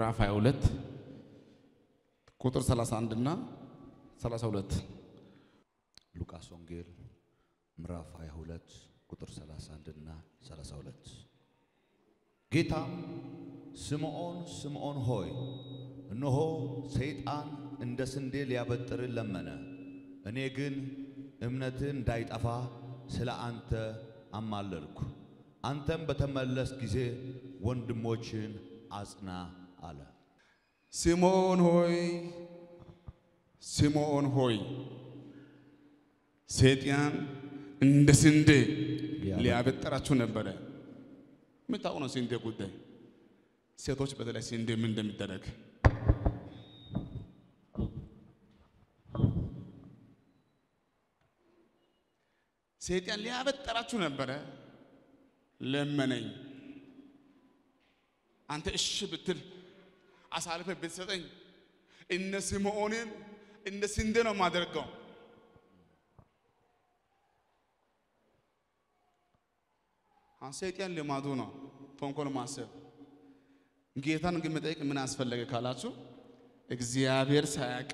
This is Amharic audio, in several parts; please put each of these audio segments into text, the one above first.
ምዕራፍ 22 ቁጥር 31 እና 32 ሉቃስ ወንጌል ምዕራፍ 22 ቁጥር 31 እና 32 ጌታም ስምዖን ስምዖን ሆይ እነሆ ሰይጣን እንደ ስንዴ ሊያበጥርህ ለመነ፣ እኔ ግን እምነትህ እንዳይጠፋ ስለ አንተ አማለድኩ። አንተም በተመለስ ጊዜ ወንድሞችን አጽና አለ። ስምዖን ሆይ ስምዖን ሆይ ሰይጣን እንደ ስንዴ ሊያበጥራችሁ ነበረ። የምታውቁ ነው ስንዴ ጉዳይ። ሴቶች በተለይ ስንዴ ምን እንደሚደረግ ሰይጣን ሊያበጠራችሁ ነበረ። ለመነኝ። አንተ እሺ ብትል አሳልፈ ብትሰጠኝ እነ ስምዖንን እንደ ስንዴ ነው የማደርገው። ሰይጣን ልማዱ ነው ተንኮል ማሰብ። ጌታን ግን መጠየቅ ምን አስፈለገ ካላችሁ እግዚአብሔር ሳያውቅ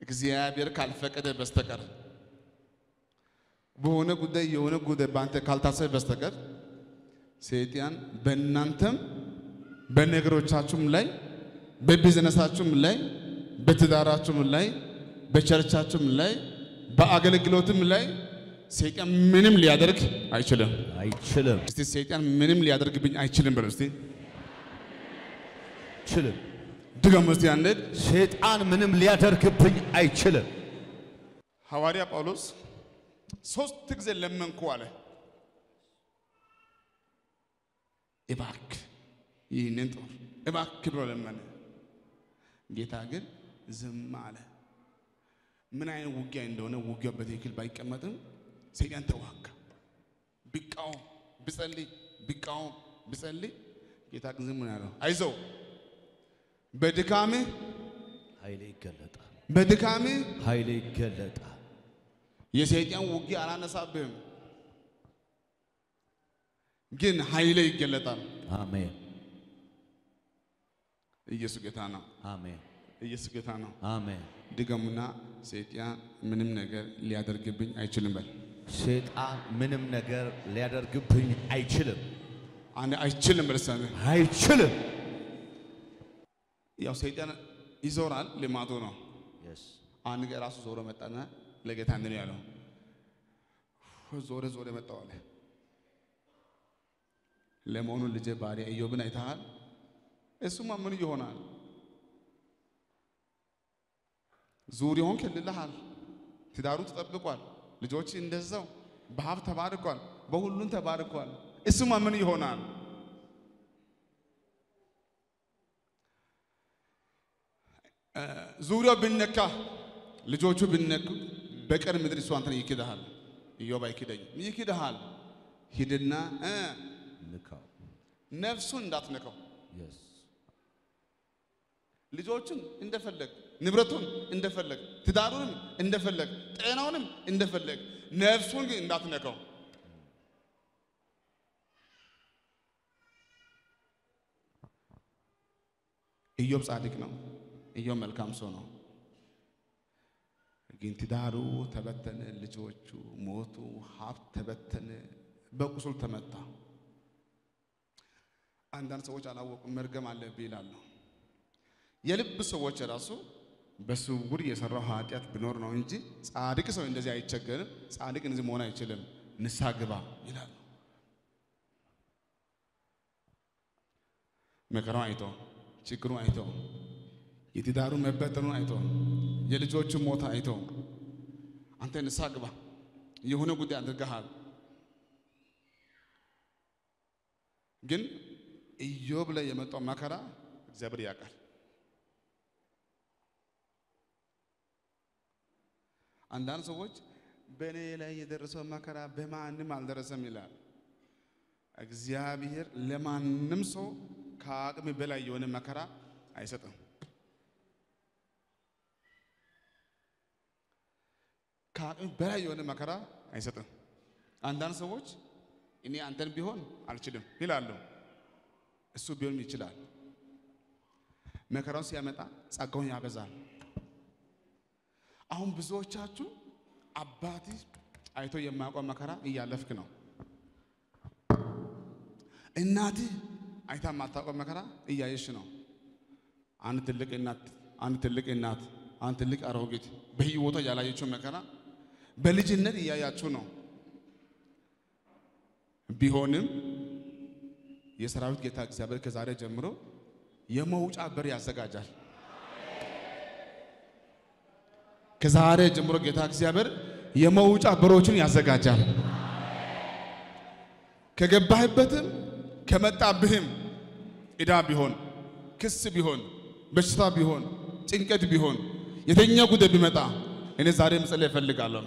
እግዚአብሔር ካልፈቀደ በስተቀር በሆነ ጉዳይ የሆነ ጉዳይ በአንተ ካልታሰበ በስተቀር ሰይጣን በእናንተም በነገሮቻችሁም ላይ በቢዝነሳችሁም ላይ በትዳራችሁም ላይ በቸርቻችሁም ላይ በአገልግሎትም ላይ ሰይጣን ምንም ሊያደርግ አይችልም። አይችልም፣ እስቲ ሰይጣን ምንም ሊያደርግብኝ አይችልም በሉ እስቲ ችልም ድገሙ እስቲ አንዴ። ሰይጣን ምንም ሊያደርግብኝ አይችልም። ሐዋርያ ጳውሎስ ሶስት ጊዜ ለመንኩ አለ። እባክህ ይህንን ጦር እባክህ ብሎ ለመነ። ጌታ ግን ዝም አለ። ምን አይነት ውጊያ እንደሆነ ውጊያው በትክክል ባይቀመጥም ሰይጣን ተዋጋ። ቢቃወም ቢጸልይ ቢቃወም ቢጸልይ ጌታ ግን ዝም ያለው። አይዞህ በድካምህ ኃይሌ ይገለጣል፣ በድካምህ ኃይሌ ይገለጣል። የሰይጣን ውጊያ አላነሳብህም፣ ግን ኃይሌ ይገለጣል። አሜን፣ ኢየሱስ ጌታ ነው። አሜን፣ ኢየሱስ ጌታ ነው። አሜን። ድገሙና ሰይጣን ምንም ነገር ሊያደርግብኝ አይችልም በል። ሰይጣን ምንም ነገር ሊያደርግብኝ አይችልም፣ አንድ አይችልም በልሳነ አይችልም። ያው ሰይጣን ይዞራል፣ ልማዱ ነው።. አንድ ቀን ራሱ ዞሮ መጣና ለጌታ ነው ያለው፣ ዞረ ዞረ መጣው አለ። ለመሆኑ ልጄ ባሪያ ኢዮብን አይተሃል? እሱማ ምን ይሆናል? ዙሪያውን ከልልሃል፣ ትዳሩ ተጠብቋል፣ ልጆች እንደዛው በሀብት ተባርኳል፣ በሁሉም ተባርኳል። እሱማ ምን ይሆናል? ዙሪያው ብነካ ልጆቹ ብነኩ በቀር ምድር እሱ አንተን ይክድሃል። ኢዮብ አይክደኝም፣ ይክድሃል። ሂድና ነፍሱን እንዳትነካው. ልጆቹን እንደፈለግ ንብረቱን እንደፈለግ ትዳሩንም እንደፈለግ ጤናውንም እንደፈለግ ነፍሱን ግን እንዳትነካው። ኢዮብ ጻድቅ ነው። ኢዮብ መልካም ሰው ነው። ግን ትዳሩ ተበተነ፣ ልጆቹ ሞቱ፣ ሀብት ተበተነ፣ በቁስል ተመታ። አንዳንድ ሰዎች አላወቁም፣ መርገም አለብህ ይላሉ። የልብ ሰዎች ራሱ በስውር የሰራው ኃጢአት ቢኖር ነው እንጂ ጻድቅ ሰው እንደዚህ አይቸገርም። ጻድቅ እንደዚህ መሆን አይችልም። ንስሐ ግባ ይላሉ። መከራውን አይቶ ችግሩን አይቶ የትዳሩ መበተኑን አይቶ የልጆቹ ሞት አይቶ አንተ ንስሐ ግባ የሆነ ጉዳይ አድርገሃል። ግን ኢዮብ ላይ የመጣው መከራ እግዚአብሔር ያውቃል። አንዳንድ ሰዎች በእኔ ላይ የደረሰው መከራ በማንም አልደረሰም ይላል። እግዚአብሔር ለማንም ሰው ከአቅም በላይ የሆነ መከራ አይሰጥም። ከአቅም በላይ የሆነ መከራ አይሰጥም። አንዳንድ ሰዎች እኔ አንተን ቢሆን አልችልም ይላሉ። እሱ ቢሆንም ይችላል። መከራውን ሲያመጣ ጸጋውን ያበዛል። አሁን ብዙዎቻችሁ አባት አይቶ የማያውቀው መከራ እያለፍክ ነው። እናት አይታ የማታውቀው መከራ እያየሽ ነው። አንድ ትልቅ እናት አንድ ትልቅ እናት አንድ ትልቅ አሮጊት በህይወቷ ያላየችው መከራ በልጅነት እያያችሁ ነው። ቢሆንም የሰራዊት ጌታ እግዚአብሔር ከዛሬ ጀምሮ የመውጫ በር ያዘጋጃል። ከዛሬ ጀምሮ ጌታ እግዚአብሔር የመውጫ በሮችን ያዘጋጃል። ከገባህበትም ከመጣብህም ዕዳ ቢሆን ክስ ቢሆን በሽታ ቢሆን ጭንቀት ቢሆን የተኛ ጉዳይ ቢመጣ እኔ ዛሬ መጸለይ እፈልጋለሁ።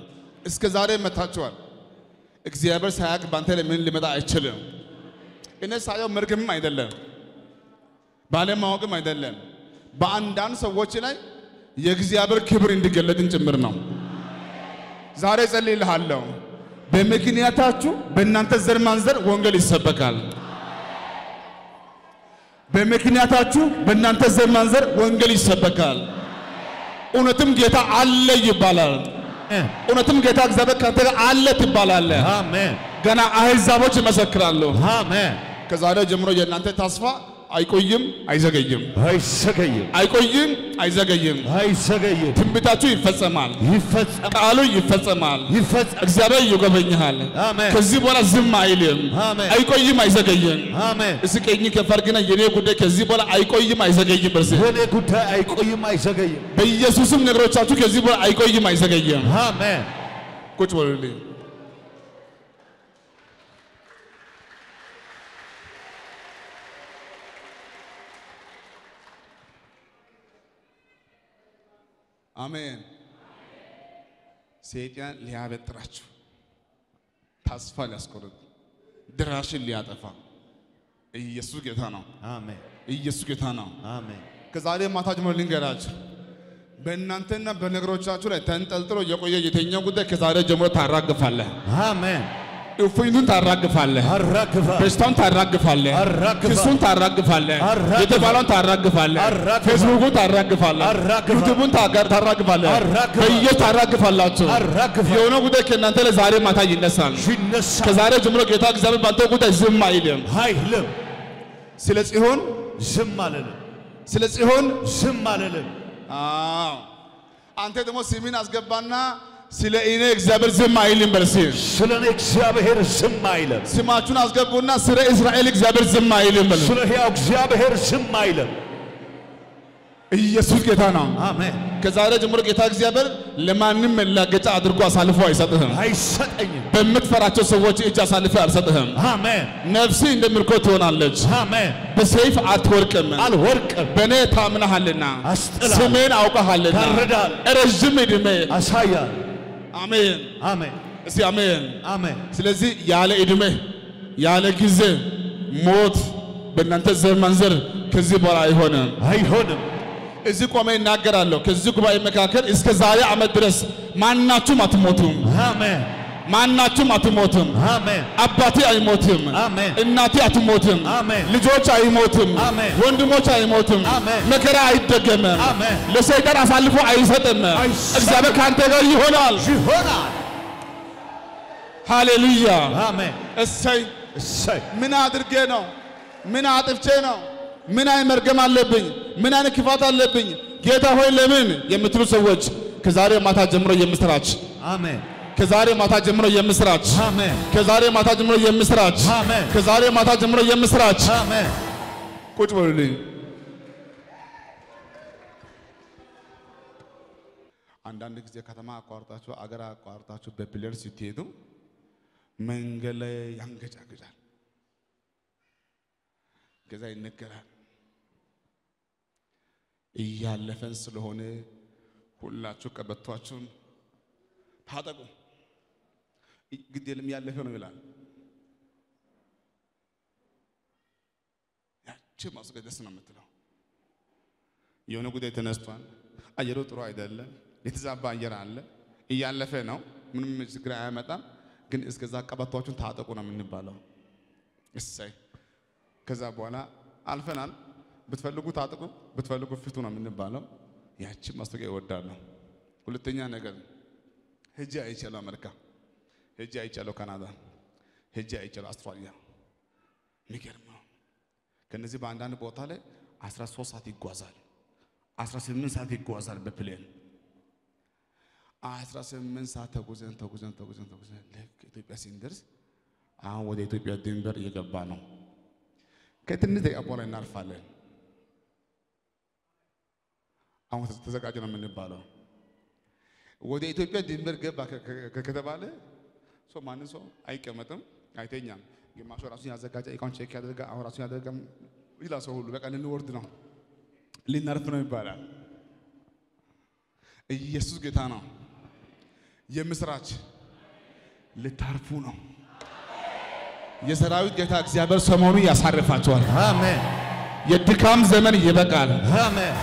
እስከ ዛሬ መታችኋል። እግዚአብሔር ሳያውቅ ባንተ ላይ ምን ሊመጣ አይችልም። እኔ ሳየው መርገምም አይደለም ባለማወቅም አይደለም። በአንዳንድ ሰዎች ላይ የእግዚአብሔር ክብር እንዲገለጥን ጭምር ነው። ዛሬ ጸልይልሃለሁ። በምክንያታችሁ በእናንተ ዘር ማንዘር ወንጌል ይሰበካል። በምክንያታችሁ በእናንተ ዘር ማንዘር ወንጌል ይሰበካል። እውነትም ጌታ አለ ይባላል። እውነትም ጌታ እግዚአብሔር ካንተ ጋር አለ ትባላለህ። አሜን ገና አሕዛቦች ይመሰክራሉ። አሜን። ከዛሬ ጀምሮ የእናንተ ተስፋ አይቆይም፣ አይዘገይም። አይዘገይም አይቆይም፣ አይዘገይም። አይዘገይም። ትንቢታችሁ ይፈጸማል፣ ይፈጸም ቃሉ ይፈጸማል። ይፈጸም። እግዚአብሔር ይጎበኝሃል። አሜን ከዚህ በኋላ ዝም አይልም፣ አሜን አይቆይም፣ አይዘገይም። አሜን። እስኪ ቀኝ ከፍ አድርግና የኔ ጉዳይ ከዚህ በኋላ አይቆይም፣ አይዘገይም። በርስ የኔ ጉዳይ አይቆይም አይዘገይም። በኢየሱስም ነገሮቻችሁ ከዚህ በኋላ አይቆይም፣ አይዘገይም። አሜን ቁጭ በሉልኝ። አሜን። ሰይጣን ሊያበጥራችሁ፣ ተስፋ ሊያስቆርጥ፣ ድራሽን ሊያጠፋ ኢየሱስ ጌታ ነው። አሜን ኢየሱስ ጌታ ነው። አሜን ከዛሬ ማታ ጀምሮ ልንገራችሁ፣ በእናንተና በነገሮቻችሁ ላይ ተንጠልጥሎ የቆየ የትኛው ጉዳይ ከዛሬ ጀምሮ ታራግፋለህ። አሜን። እፎይቱን ታራግፋለህ። በሽታውን ታራግፋለህ። ክሱን ታራግፋለህ። የተባለውን ታራግፋለህ። ፌስቡኩን ታራግፋለህ። ዩቱቡን ታራግፋለህ። በየ ታራግፋላችሁ። የሆነ ጉዳይ ከእናንተ ላይ ዛሬ ማታ ይነሳል። ይነሳ ከዛሬ ጀምሮ ጌታ እግዚአብሔር ባንተ ጉዳይ ዝም አይልም። አይልም። ስለ ጽዮን ዝም አልልም። ስለ ጽዮን ዝም አልልም። አንተ ደግሞ ስሚን አስገባና ስለ እኔ እግዚአብሔር ዝም አይልም በል እስኪ። ስለ እኔ እግዚአብሔር ዝም አይልም። ስማችሁን አስገቡና ስለ እስራኤል እግዚአብሔር ዝም አይልም በል። ስለ ሕያው እግዚአብሔር ዝም አይልም። ኢየሱስ ጌታ ነው። አሜን። ከዛሬ ጀምሮ ጌታ እግዚአብሔር ለማንም መላገጫ አድርጎ አሳልፎ አይሰጥህም። አይሰጠኝም። በምትፈራቸው ሰዎች እጅ አሳልፎ አልሰጥህም። አሜን ነፍሲ እንደ ምርኮ ትሆናለች፣ አሜን። በሰይፍ አትወርቅም። አልወርቅም። በእኔ አስጥልሃል። ስሜን አውቀሃልና ረዥም ዕድሜ አሳያል። አሜን። አሜን እስቲ አሜን። አሜን። ስለዚህ ያለ ዕድሜ ያለ ጊዜ ሞት በእናንተ ዘር ማንዘር ከዚህ በኋላ አይሆንም። አይሆንም። እዚህ ቆሜ እናገራለሁ። ከዚህ ጉባኤ መካከል እስከ ዛሬ ዓመት ድረስ ማናችሁም አትሞቱም። አሜን ማናችሁም አትሞቱም። አሜን አባቴ አይሞትም። አሜን። እናቴ አትሞትም። አሜን። ልጆች አይሞትም። አሜን። ወንድሞች አይሞትም። አሜን። መከራ አይደገምም። አሜን። ለሰይጣን አሳልፎ አይሰጥም። እግዚአብሔር ከአንተ ጋር ይሆናል። ይሆናል። ሃሌሉያ። አሜን። እሰይ እሰይ ምን አድርጌ ነው? ምን አጥፍቼ ነው? ምን አይነት መርገም አለብኝ? ምን አይነት ክፋት አለብኝ? ጌታ ሆይ ለምን የምትሉ ሰዎች ከዛሬ ማታ ጀምሮ የምስራች አሜን ከዛሬ ማታ ጀምሮ የምስራች። አሜን። ከዛሬ ማታ ጀምሮ የምስራች። አሜን። ከዛሬ ማታ ጀምሮ የምስራች። አሜን። ቁጭ በሉልኝ። አንዳንድ ጊዜ ከተማ አቋርጣችሁ አገር አቋርጣችሁ በፕሌን ስትሄዱ መንገድ ላይ ያንገጫግጫል፣ ገዛ ይነገራል። እያለፈን ስለሆነ ሁላችሁ ቀበቷችሁን ታጠቁ፣ ግድ የለም እያለፈ ነው ይላል። ያቺ ማስገድ ደስ ነው የምትለው። የሆነ ጉዳይ ተነስቷል፣ አየሩ ጥሩ አይደለም፣ የተዛባ አየር አለ፣ እያለፈ ነው፣ ምንም ችግር አያመጣም። ግን እስከዛ ቀበቷችሁን ታጠቁ ነው የምንባለው። እሰይ ከዛ በኋላ አልፈናል። ብትፈልጉ ታጥቁ፣ ብትፈልጉ ፍቱ ነው የምንባለው። ያችን ማስታወቂያ እወዳለሁ። ሁለተኛ ነገር ሄጄ አይቻለሁ አሜሪካ፣ ሄጄ አይቻለሁ ካናዳ፣ ሄጄ አይቻለሁ አውስትራሊያ። የሚገርም ነው። ከነዚህ በአንዳንድ ቦታ ላይ 13 ሰዓት ይጓዛል፣ 18 ሰዓት ይጓዛል በፕሌን 18 ሰዓት ተጉዘን ተጉዘን ተጉዘን ተጉዘን ልክ ኢትዮጵያ ስንደርስ አሁን ወደ ኢትዮጵያ ድንበር እየገባ ነው። ከትንሽ ደቂቃ በኋላ እናልፋለን። አሁን ተዘጋጀ ነው የምንባለው። ወደ ኢትዮጵያ ድንበር ገባ ከተባለ ሰው ማንም ሰው አይቀመጥም፣ አይተኛም። ግማሹ ራሱን ያዘጋጀ እቃውን check ያደርጋ አሁን ራሱን ያደርጋ ይላል ሰው ሁሉ በቃ ልንወርድ ነው ልናርፍ ነው ይባላል። ኢየሱስ ጌታ ነው። የምስራች ልታርፉ ነው። የሰራዊት ጌታ እግዚአብሔር ሰሞኑ ያሳርፋቸዋል። አሜን የድካም ዘመን ይበቃል። አሜን።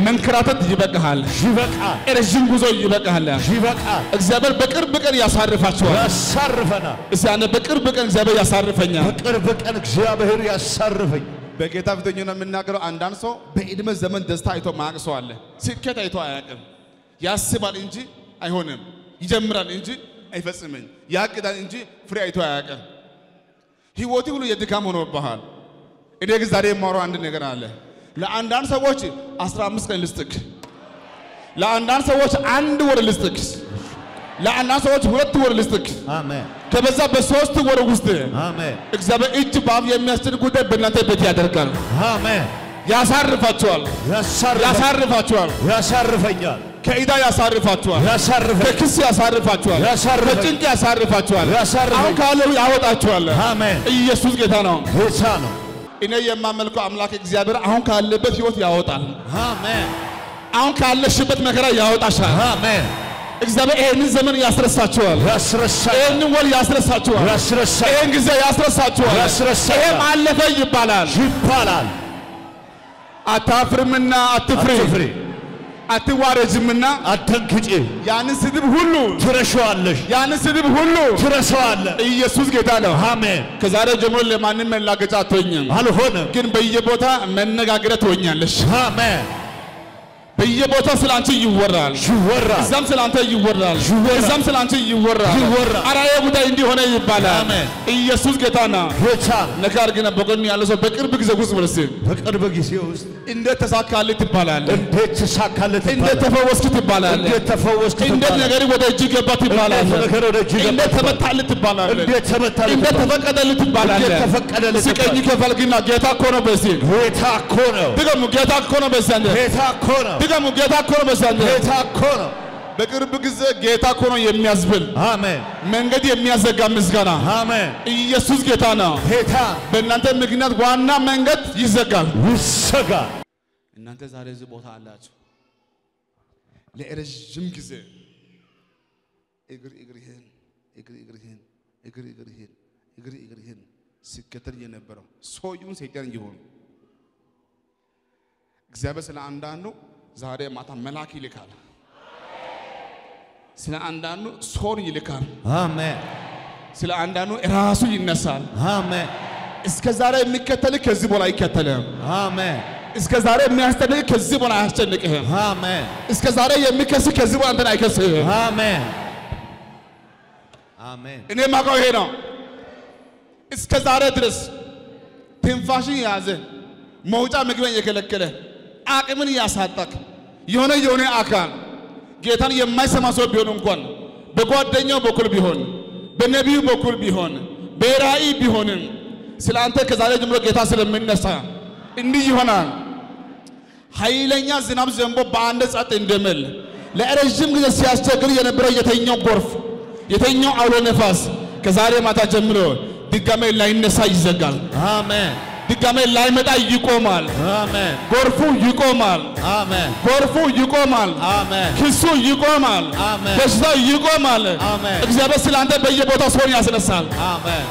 መንከራተት ይበቃሃል። ይበቃል ረዥም ጉዞ ይበቃሃል። ይበቃል። እግዚአብሔር በቅርብ ቀን ያሳርፋቸዋል። ያሳርፈናል። አንዴ በቅርብ ቀን እግዚአብሔር ያሳርፈኛል። በቅርብ ቀን እግዚአብሔር ያሳርፈኝ። በጌታ ፊተኛ ነው የምናገረው። አንዳንድ ሰው በዕድሜ ዘመን ደስታ አይቶ ማያቅ ሰው አለ። ስኬት አይቶ አያውቅም። ያስባል እንጂ አይሆንም። ይጀምራል እንጂ አይፈጽምም። ያቅዳል እንጂ ፍሬ አይቶ አያውቅም። ህይወቱ ሁሉ የድካም ሆኖብሃል። እኔ ግን ዛሬ የማወራው አንድ ነገር አለ። ለአንዳንድ ሰዎች 15 ቀን ልስጥክ፣ ለአንዳንድ ሰዎች አንድ ወር ልስጥክ፣ ለአንዳንድ ሰዎች ሁለት ወር ልስጥክ። አሜን ከበዛ በሶስት ወር ውስጥ አሜን እግዚአብሔር እጅ በአፍ የሚያስችል ጉዳይ በእናንተ ቤት ያደርጋል። አሜን። ያሳርፋችኋል፣ ያሳርፈኝ ያሳርፋችኋል፣ ያሳርፈኛል ከዕዳ ያሳርፋችኋል፣ ያሳርፈኝ ከክስ ያሳርፋችኋል፣ ያሳርፈኝ። ከጭንቅ ያሳርፋችኋል፣ ያሳርፈኝ። አሁን ካለው ያወጣችኋል። አሜን ኢየሱስ ጌታ ነው። ጌታ ነው። እኔ የማመልከው አምላክ እግዚአብሔር አሁን ካለበት ህይወት ያወጣል። አሜን አሁን ካለሽበት መከራ ያወጣሻል። አሜን። እግዚአብሔር ይህንን ዘመን ያስረሳችኋል። ያስረሳኝ ይህንን ወር ያስረሳችኋል። ያስረሳኝ ይህን ጊዜ ያስረሳችኋል። ያስረሳኛል። ይህም አለፈ ይባላል። ይባላል። አታፍርምና አትፍሪ፣ አትፍሪ አትዋረጅምና አትደንግጪ። ያንን ስድብ ሁሉ ትረሸዋለሽ ያንን ስድብ ሁሉ ትረሳዋለህ። ኢየሱስ ጌታ ነው። አሜን። ከዛሬ ጀምሮ ለማንም መላገጫ አትሆኝም፣ አልሆነም። ግን በየቦታ መነጋገሪያ ትሆኛለሽ። አሜን። በየቦታው ስለ አንቺ ይወራል። ይወራል። እዛም ስለ አንተ ይወራል። ይወራል። እዛም ስለ አንቺ ይወራል። ይወራል። ይሄ ጉዳይ እንዲሆነ ይባላል። ኢየሱስ ጌታ ነው። ጌታ ነገር ግን በጎን ያለ ሰው በቅርብ ጊዜ ውስጥ ብለስ በቅርብ ጊዜ ውስጥ እንዴት ተሳካልህ ትባላለህ። እንዴት ተሳካለት እንዴት ተፈወስክ ትባላለህ። እንዴት ተፈወስክ እንዴት ትባላለህ። ነገር ወደ እጅ ገባ ትባላለህ። ነገር ወደ እጅ ገባ እንዴት ትባላለህ። ተመታልህ ትባላለህ። እንዴት ተመታልህ እንዴት ትባላለህ። ተፈቀደልህ ትባላለህ። እንዴት ተፈቀደልህ ስቀኝ ትባላለህ። ከፈልግና ጌታ እኮ ነው በዚህ ጌታ እኮ ነው። ድገሙ። ጌታ እኮ ነው በዚህ አንተ ጌታ እኮ ነው። ድገሙ። ጌታ እኮ ነው አንተ ጌታ እኮ ነው። በቅርብ ጊዜ ጌታ እኮ ነው የሚያስብል አሜን መንገድ የሚያዘጋ ምስጋና አሜን። ኢየሱስ ጌታ ነው። ጌታ በእናንተ ምክንያት ዋና መንገድ ይዘጋል። ይሰጋል። እናንተ ዛሬ እዚህ ቦታ አላችሁ። ለረዥም ጊዜ እግር እግርህን እግር እግርህን እግር እግርህን እግር እግርህን ሲከተል የነበረው ሰው ይሁን ሰይጣን ይሁን እግዚአብሔር ስለ አንዳንዱ ዛሬ ማታ መልአክ ይልካል። ስለ አንዳንዱ ሰውን ይልካል። አሜን ስለ አንዳንዱ ራሱ ይነሳል። አሜን እስከ ዛሬ የሚከተል ከዚህ በኋላ አይከተልህም። አሜን እስከ ዛሬ የሚያስጨንቅ ከዚህ በኋላ አያስጨንቅህም። አሜን እስከ ዛሬ የሚከስ ከዚህ በኋላ አንተን አይከስህም። አሜን አሜን እኔ ማውቀው ይሄ ነው። እስከ ዛሬ ድረስ ትንፋሽን የያዘ መውጫ መግቢያን የከለከለ አቅምን ያሳጣክ የሆነ የሆነ አካል ጌታን የማይሰማ ሰው ቢሆን እንኳን በጓደኛው በኩል ቢሆን በነቢዩ በኩል ቢሆን በራእይ ቢሆንም ስለ አንተ ከዛሬ ጀምሮ ጌታ ስለሚነሳ እንዲህ ይሆናል። ኃይለኛ ዝናብ ዘንቦ በአንድ ጸጥ እንደሚል ለረዥም ጊዜ ሲያስቸግር የነበረው የተኛው ጎርፍ የተኛው አውሎ ነፋስ ከዛሬ ማታ ጀምሮ ድጋሜ ላይነሳ ይዘጋል። አሜን ድጋሜ ላይመጣ ይቆማል። አሜን ጎርፉ ይቆማል። አሜን ጎርፉ ይቆማል። አሜን ክሱ ይቆማል። አሜን። በሽታው ይቆማል። አሜን። እግዚአብሔር ስለ አንተ በየቦታው ሰውን ያስነሳል። አሜን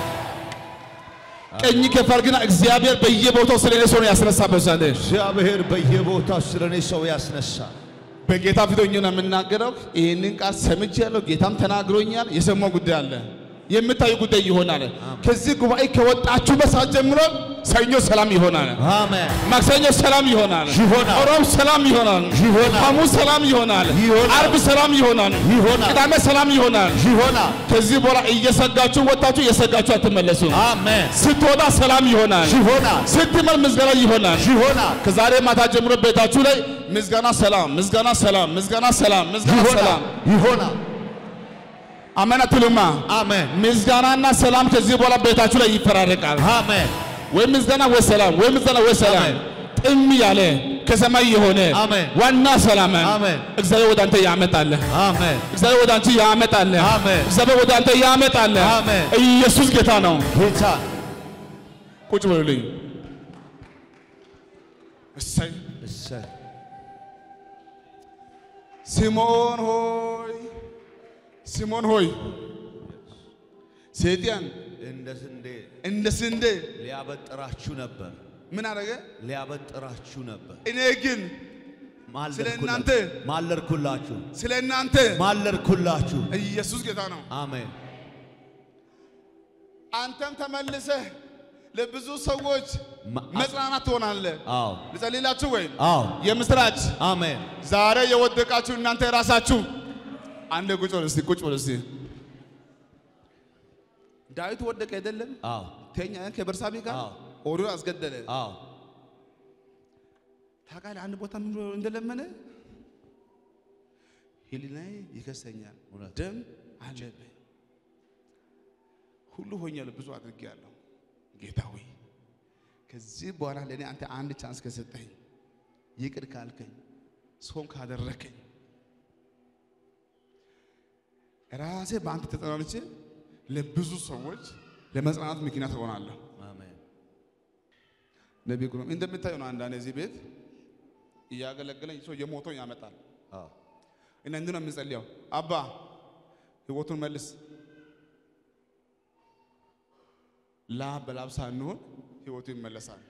ቀኝ ከፋል ግን እግዚአብሔር በየቦታው ስለ እኔ ሰውን ያስነሳ በዛለ እግዚአብሔር በየቦታው ስለ እኔ ሰው ያስነሳል። በጌታ ፊት ሆኜ ነው የምናገረው። ይህንን ቃል ሰምቼ ያለው ጌታም ተናግሮኛል። የሰማው ጉዳይ አለ። የምታዩ ጉዳይ ይሆናል። ከዚህ ጉባኤ ከወጣችሁ በሰዓት ጀምሮ ሰኞ ሰላም ይሆናል። አሜን ማክሰኞ ሰላም ይሆናል። ይሆናል። ሮብ ሰላም ይሆናል። ይሆናል። ሐሙስ ሰላም ይሆናል። ይሆናል። አርብ ሰላም ይሆናል። ይሆናል። ቅዳሜ ሰላም ይሆናል። ይሆናል ከዚህ በኋላ እየሰጋችሁ ወጣችሁ እየሰጋችሁ አትመለሱም። አሜን ስትወጣ ሰላም ይሆናል። ይሆናል ስትመል ምስጋና ይሆናል። ይሆናል ከዛሬ ማታ ጀምሮ ቤታችሁ ላይ ምስጋና ሰላም፣ ምስጋና ሰላም፣ ምስጋና ሰላም፣ ምስጋና ይሆናል ሰላም። ይሆናል አሜን አትሉማ? አሜን ምስጋናና ሰላም ከዚህ በኋላ ቤታችሁ ላይ ይፈራረቃል። አሜን ወይ ምስጋና ወይ ሰላም፣ ወይ ምስጋና ወይ ሰላም። ጥም ያለ ከሰማይ የሆነ ዋና ሰላም እግዚአብሔር ወደ አንተ ያመጣል። አሜን እግዚአብሔር ወደ አንቺ ያመጣል። አሜን። እግዚአብሔር ወደ አንተ ያመጣል። አሜን። ኢየሱስ ጌታ ነው። ጌታ ቁጭ በሉልኝ። እሰይ እሰይ ሲሞን ሆይ ሲሞን ሆይ ሰይጣን እንደ ስንዴ እንደ ስንዴ ሊያበጥራችሁ ነበር። ምን አደረገ? ሊያበጥራችሁ ነበር። እኔ ግን ስለ እናንተ ማለርኩላችሁ ስለ እናንተ ማለርኩላችሁ። ኢየሱስ ጌታ ነው። አሜን። አንተም ተመልሰህ ለብዙ ሰዎች መጽናናት ትሆናለህ። አዎ። ልጸልይላችሁ ወይም አዎ። የምስራች አሜን። ዛሬ የወደቃችሁ እናንተ ራሳችሁ አንድ ቁጭ እስቲ፣ ቁጭ እስቲ። ዳዊት ወደቀ አይደለም? አዎ ተኛ ከበርሳቤ ጋር ኦሪዮ አስገደለ። አዎ ታውቃለህ አንድ ቦታ ምን እንደለመነ ሕሊናዬ ይከሰኛል፣ ደም አለብኝ፣ ሁሉ ሆኛለሁ፣ ብዙ አድርጌያለሁ። ጌታ ሆይ ከዚህ በኋላ ለእኔ አንተ አንድ chance ከሰጠኝ ይቅር ካልከኝ ሰውን ካደረከኝ ራሴ በአንተ ተጠናንቼ ለብዙ ሰዎች ለመጽናናት ምክንያት እሆናለሁ። ነቢይ ግሩም እንደምታዩ ነው። አንዳንድ እዚህ ቤት እያገለገለኝ ሰው የሞተውን ያመጣል እና እንዲህ ነው የምንጸልየው፣ አባ ህይወቱን መልስ። ላብ በላብ ሳንሆን ህይወቱ ይመለሳል።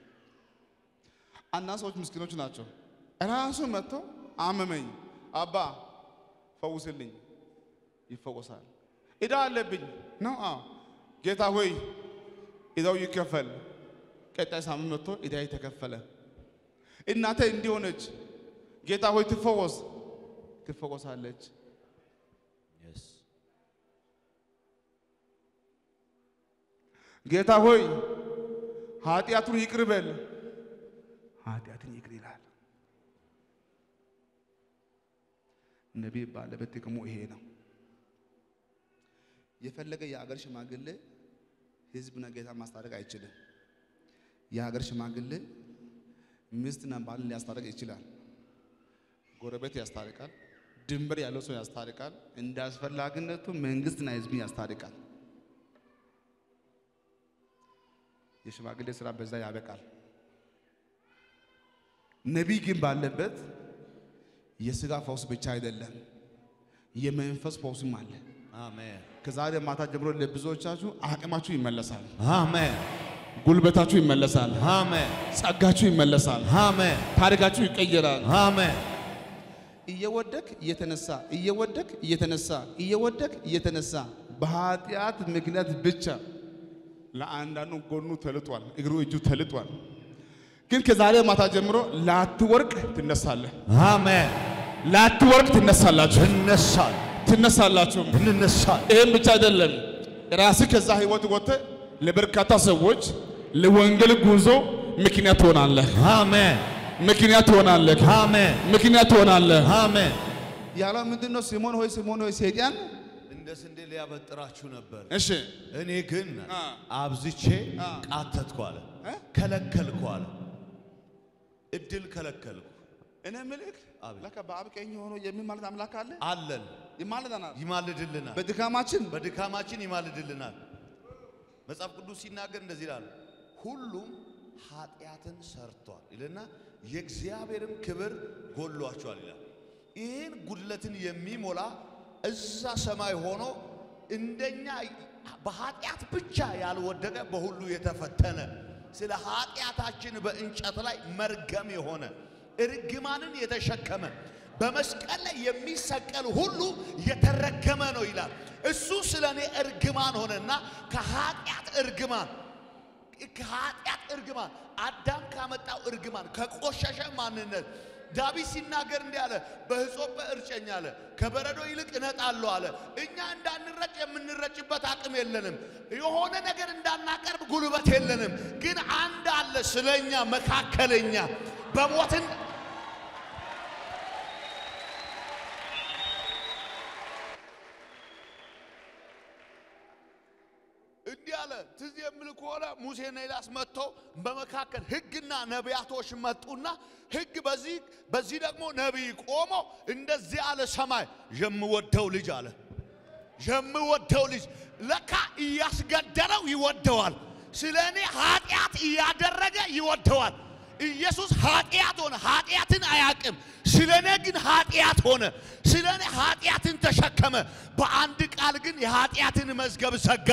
አንዳንድ ሰዎች ምስኪኖች ናቸው። ራሱ መጥቶ አመመኝ፣ አባ ፈውስልኝ፣ ይፈወሳል። ዕዳ አለብኝ ነው። አዎ ጌታ ሆይ ዕዳው ይከፈል። ቀጣይ ሳምንት መጥቶ ዕዳ ተከፈለ። እናቴ እንዲሆነች ጌታ ሆይ ትፈወስ፣ ትፈወሳለች። ጌታ ሆይ ኃጢአቱን ይቅር በል፣ ኃጢአትን ይቅር ይላል። ነቢይ ባለበት ጥቅሙ ይሄ ነው። የፈለገ የሀገር ሽማግሌ ህዝብና ጌታ ማስታረቅ አይችልም። የሀገር ሽማግሌ ሚስትና ባልን ሊያስታርቅ ይችላል። ጎረቤት ያስታርቃል። ድንበር ያለው ሰው ያስታርቃል። እንደ አስፈላጊነቱ መንግስትና ህዝብን ያስታርቃል። የሽማግሌ ስራ በዛ ያበቃል። ነቢይ ግን ባለበት የስጋ ፈውስ ብቻ አይደለም፣ የመንፈስ ፈውስም አለ። ከዛሬ ማታ ጀምሮ ለብዙዎቻችሁ አቅማችሁ ይመለሳል፣ አሜን ጉልበታችሁ ይመለሳል፣ አሜን ጸጋችሁ ይመለሳል፣ አሜን ታሪካችሁ ይቀየራል። አሜን እየወደቅ እየተነሳ እየወደቅ እየተነሳ እየወደቅ እየተነሳ በኃጢአት ምክንያት ብቻ ለአንዳንዱ ጎኑ ተልጧል፣ እግሩ እጁ ተልጧል። ግን ከዛሬ ማታ ጀምሮ ላትወርቅ ትነሳለህ፣ አሜን ላትወርቅ ትነሳላችሁ፣ እንነሳል ትነሳላችሁ። እንነሳል ይህም ብቻ አይደለም፣ ራስህ ከዛ ህይወት ወጥተህ ለበርካታ ሰዎች ለወንጌል ጉዞ ምክንያት ትሆናለህ፣ አሜን። ምክንያት ትሆናለህ፣ አሜን። ምክንያት ትሆናለህ። አሜን። ያለው ምንድን ነው? ሲሞን ሆይ ሲሞን ሆይ ሰይጣን እንደ ስንዴ ሊያበጥራችሁ ነበር። እሺ። እኔ ግን አብዝቼ ቃተትኩ አለ እ? ከለከልኩ አለ። እድል ከለከልኩ እኔ ምልክ ለካ በአብ ቀኝ ሆኖ የሚማልድ አምላክ አለ? አለን። ይማልደናል። ይማልድልናል። በድካማችን? በድካማችን ይማልድልናል። መጽሐፍ ቅዱስ ሲናገር እንደዚህ ይላል ሁሉም ኃጢአትን ሰርቷል ይልና የእግዚአብሔርም ክብር ጎሏቸዋል ይላል። ይህን ጉድለትን የሚሞላ እዛ ሰማይ ሆኖ እንደኛ በኃጢአት ብቻ ያልወደቀ በሁሉ የተፈተነ ስለ ኃጢአታችን በእንጨት ላይ መርገም የሆነ እርግማንን የተሸከመ በመስቀል ላይ የሚሰቀል ሁሉ የተረገመ ነው ይላል። እሱ ስለ እኔ እርግማን ሆነና ከኃጢአት እርግማን ከኃጢአት እርግማን አዳም ካመጣው እርግማን ከቆሸሸ ማንነት ዳዊት ሲናገር እንዲህ አለ፣ በሕጾበ እርጨኝ አለ፣ ከበረዶ ይልቅ እነጣለሁ አለ። እኛ እንዳንረጭ የምንረጭበት አቅም የለንም። የሆነ ነገር እንዳናቀርብ ጉልበት የለንም። ግን አንድ አለ ስለኛ መካከለኛ በሞትን እንዲህ አለ። ትዝ የሚል ከሆነ ሙሴና ኤልያስ መጥተው በመካከል ሕግና ነቢያቶች መጡና ሕግ በዚህ በዚህ ደግሞ ነቢይ ቆሞ እንደዚህ አለ። ሰማይ የምወደው ልጅ አለ የምወደው ልጅ ለካ እያስገደለው ይወደዋል። ስለ እኔ ኃጢአት እያደረገ ይወደዋል። ኢየሱስ ኃጢአት ሆነ። ኃጢአትን አያቅም። ስለ እኔ ግን ኃጢአት ሆነ። ስለ እኔ ኃጢአትን ተሸከመ። በአንድ ቃል ግን የኃጢአትን መዝገብ ዘጋ።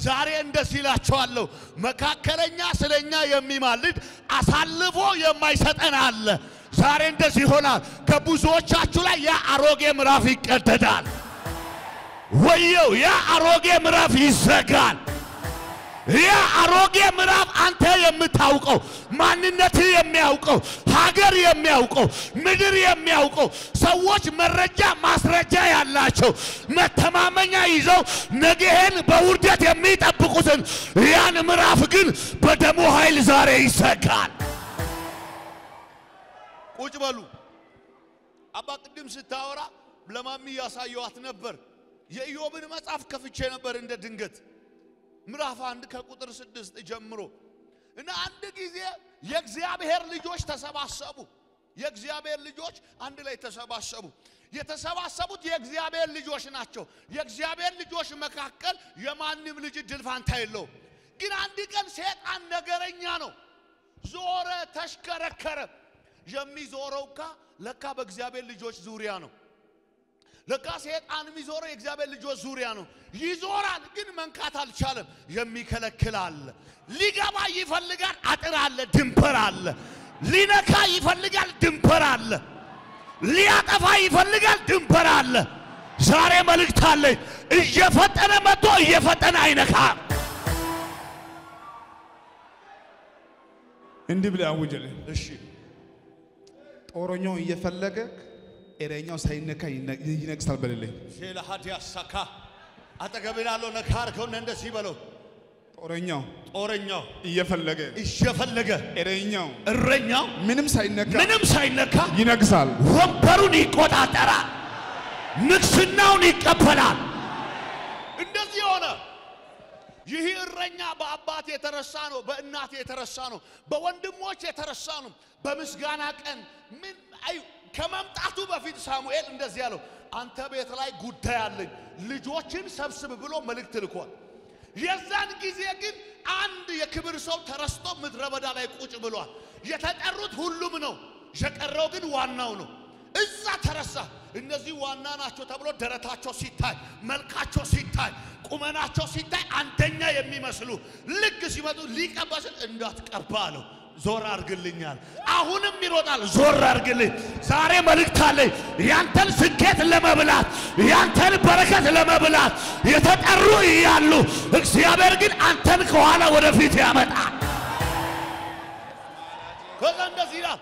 ዛሬ እንደዚህ እላችኋለሁ፣ መካከለኛ ስለ እኛ የሚማልድ አሳልፎ የማይሰጠን አለ። ዛሬ እንደዚህ ይሆናል። ከብዙዎቻችሁ ላይ ያ አሮጌ ምዕራፍ ይቀደዳል። ወየው ያ አሮጌ ምዕራፍ ይዘጋል። ያ አሮጌ ምዕራፍ አንተ የምታውቀው ማንነት የሚያውቀው ሀገር የሚያውቀው ምድር የሚያውቀው ሰዎች መረጃ ማስረጃ ያላቸው መተማመኛ ይዘው ነገህን በውርደት የሚጠብቁትን ያን ምዕራፍ ግን በደሙ ኃይል ዛሬ ይዘጋል። ቁጭ በሉ። አባ ቅድም ስታወራ ለማሚ ያሳየዋት ነበር። የኢዮብን መጽሐፍ ከፍቼ ነበር እንደ ድንገት ምዕራፍ አንድ ከቁጥር ስድስት ጀምሮ እና አንድ ጊዜ የእግዚአብሔር ልጆች ተሰባሰቡ። የእግዚአብሔር ልጆች አንድ ላይ ተሰባሰቡ። የተሰባሰቡት የእግዚአብሔር ልጆች ናቸው። የእግዚአብሔር ልጆች መካከል የማንም ልጅ ድል ፋንታ የለውም። ግን አንድ ቀን ሰይጣን ነገረኛ ነው። ዞረ፣ ተሽከረከረ። የሚዞረው ካ ለካ በእግዚአብሔር ልጆች ዙሪያ ነው። ለካ ሰይጣን የሚዞረው የእግዚአብሔር ልጆች ዙሪያ ነው። ይዞራል፣ ግን መንካት አልቻለም። የሚከለክል አለ። ሊገባ ይፈልጋል፣ አጥር አለ፣ ድንበር አለ። ሊነካ ይፈልጋል፣ ድንበር አለ። ሊያጠፋ ይፈልጋል፣ ድንበር አለ። ዛሬ መልእክት አለኝ። እየፈጠነ መጥቶ እየፈጠነ አይነካም። እንዲህ ብለህ አውጅልህ። እሺ ጦረኛው እየፈለገ ኤረኛው ሳይነካ ይነ- ይነግሳል በልልኝ። ሼላሃዲያ ሳካ አጠገብ ላለው ነካ አድርገውና እንደዚህ በለው። ጦረኛው ጦረኛው እየፈለገ እየፈለገ ኤረኛው እረኛው ምንም ሳይነካ ምንም ሳይነካ ይነግሳል። ወንበሩን ይቆጣጠራል፣ ንግስናውን ይቀበላል። እንደዚህ ሆነ። ይህ እረኛ በአባት የተረሳ ነው፣ በእናት የተረሳ ነው፣ በወንድሞች የተረሳ ነው። በምስጋና ቀን ምን አይ ከመምጣቱ በፊት ሳሙኤል እንደዚህ ያለው አንተ ቤት ላይ ጉዳይ አለኝ፣ ልጆችን ሰብስብ ብሎ መልእክት ልኳል። የዛን ጊዜ ግን አንድ የክብር ሰው ተረስቶ ምድረ በዳ ላይ ቁጭ ብሏል። የተጠሩት ሁሉም ነው፣ የቀረው ግን ዋናው ነው። እዛ ተረሳ። እነዚህ ዋና ናቸው ተብሎ ደረታቸው ሲታይ፣ መልካቸው ሲታይ፣ ቁመናቸው ሲታይ አንደኛ የሚመስሉ ልክ ሲመጡ ሊቀበስል እንዳትቀባ አለው። ዞር አርግልኛል። አሁንም ይሮጣል። ዞር አርግልኝ። ዛሬ መልእክት አለኝ። ያንተን ስኬት ለመብላት ያንተን በረከት ለመብላት የተጠሩ እያሉ እግዚአብሔር ግን አንተን ከኋላ ወደፊት ያመጣል። ከዛ እንደዚህ ይላል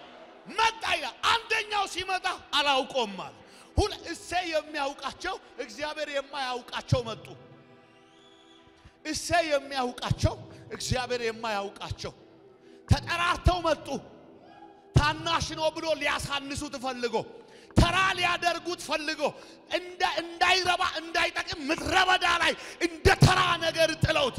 መጣ ይላል። አንደኛው ሲመጣ አላውቀውም አለ። ሁለ እሴይ የሚያውቃቸው እግዚአብሔር የማያውቃቸው መጡ። እሴይ የሚያውቃቸው እግዚአብሔር የማያውቃቸው ተጠራርተው መጡ። ታናሽ ነው ብሎ ሊያሳንሱት ፈልጎ ተራ ሊያደርጉት ፈልጎ እንዳይረባ እንዳይጠቅም ምድረ በዳ ላይ እንደ ተራ ነገር ጥለውት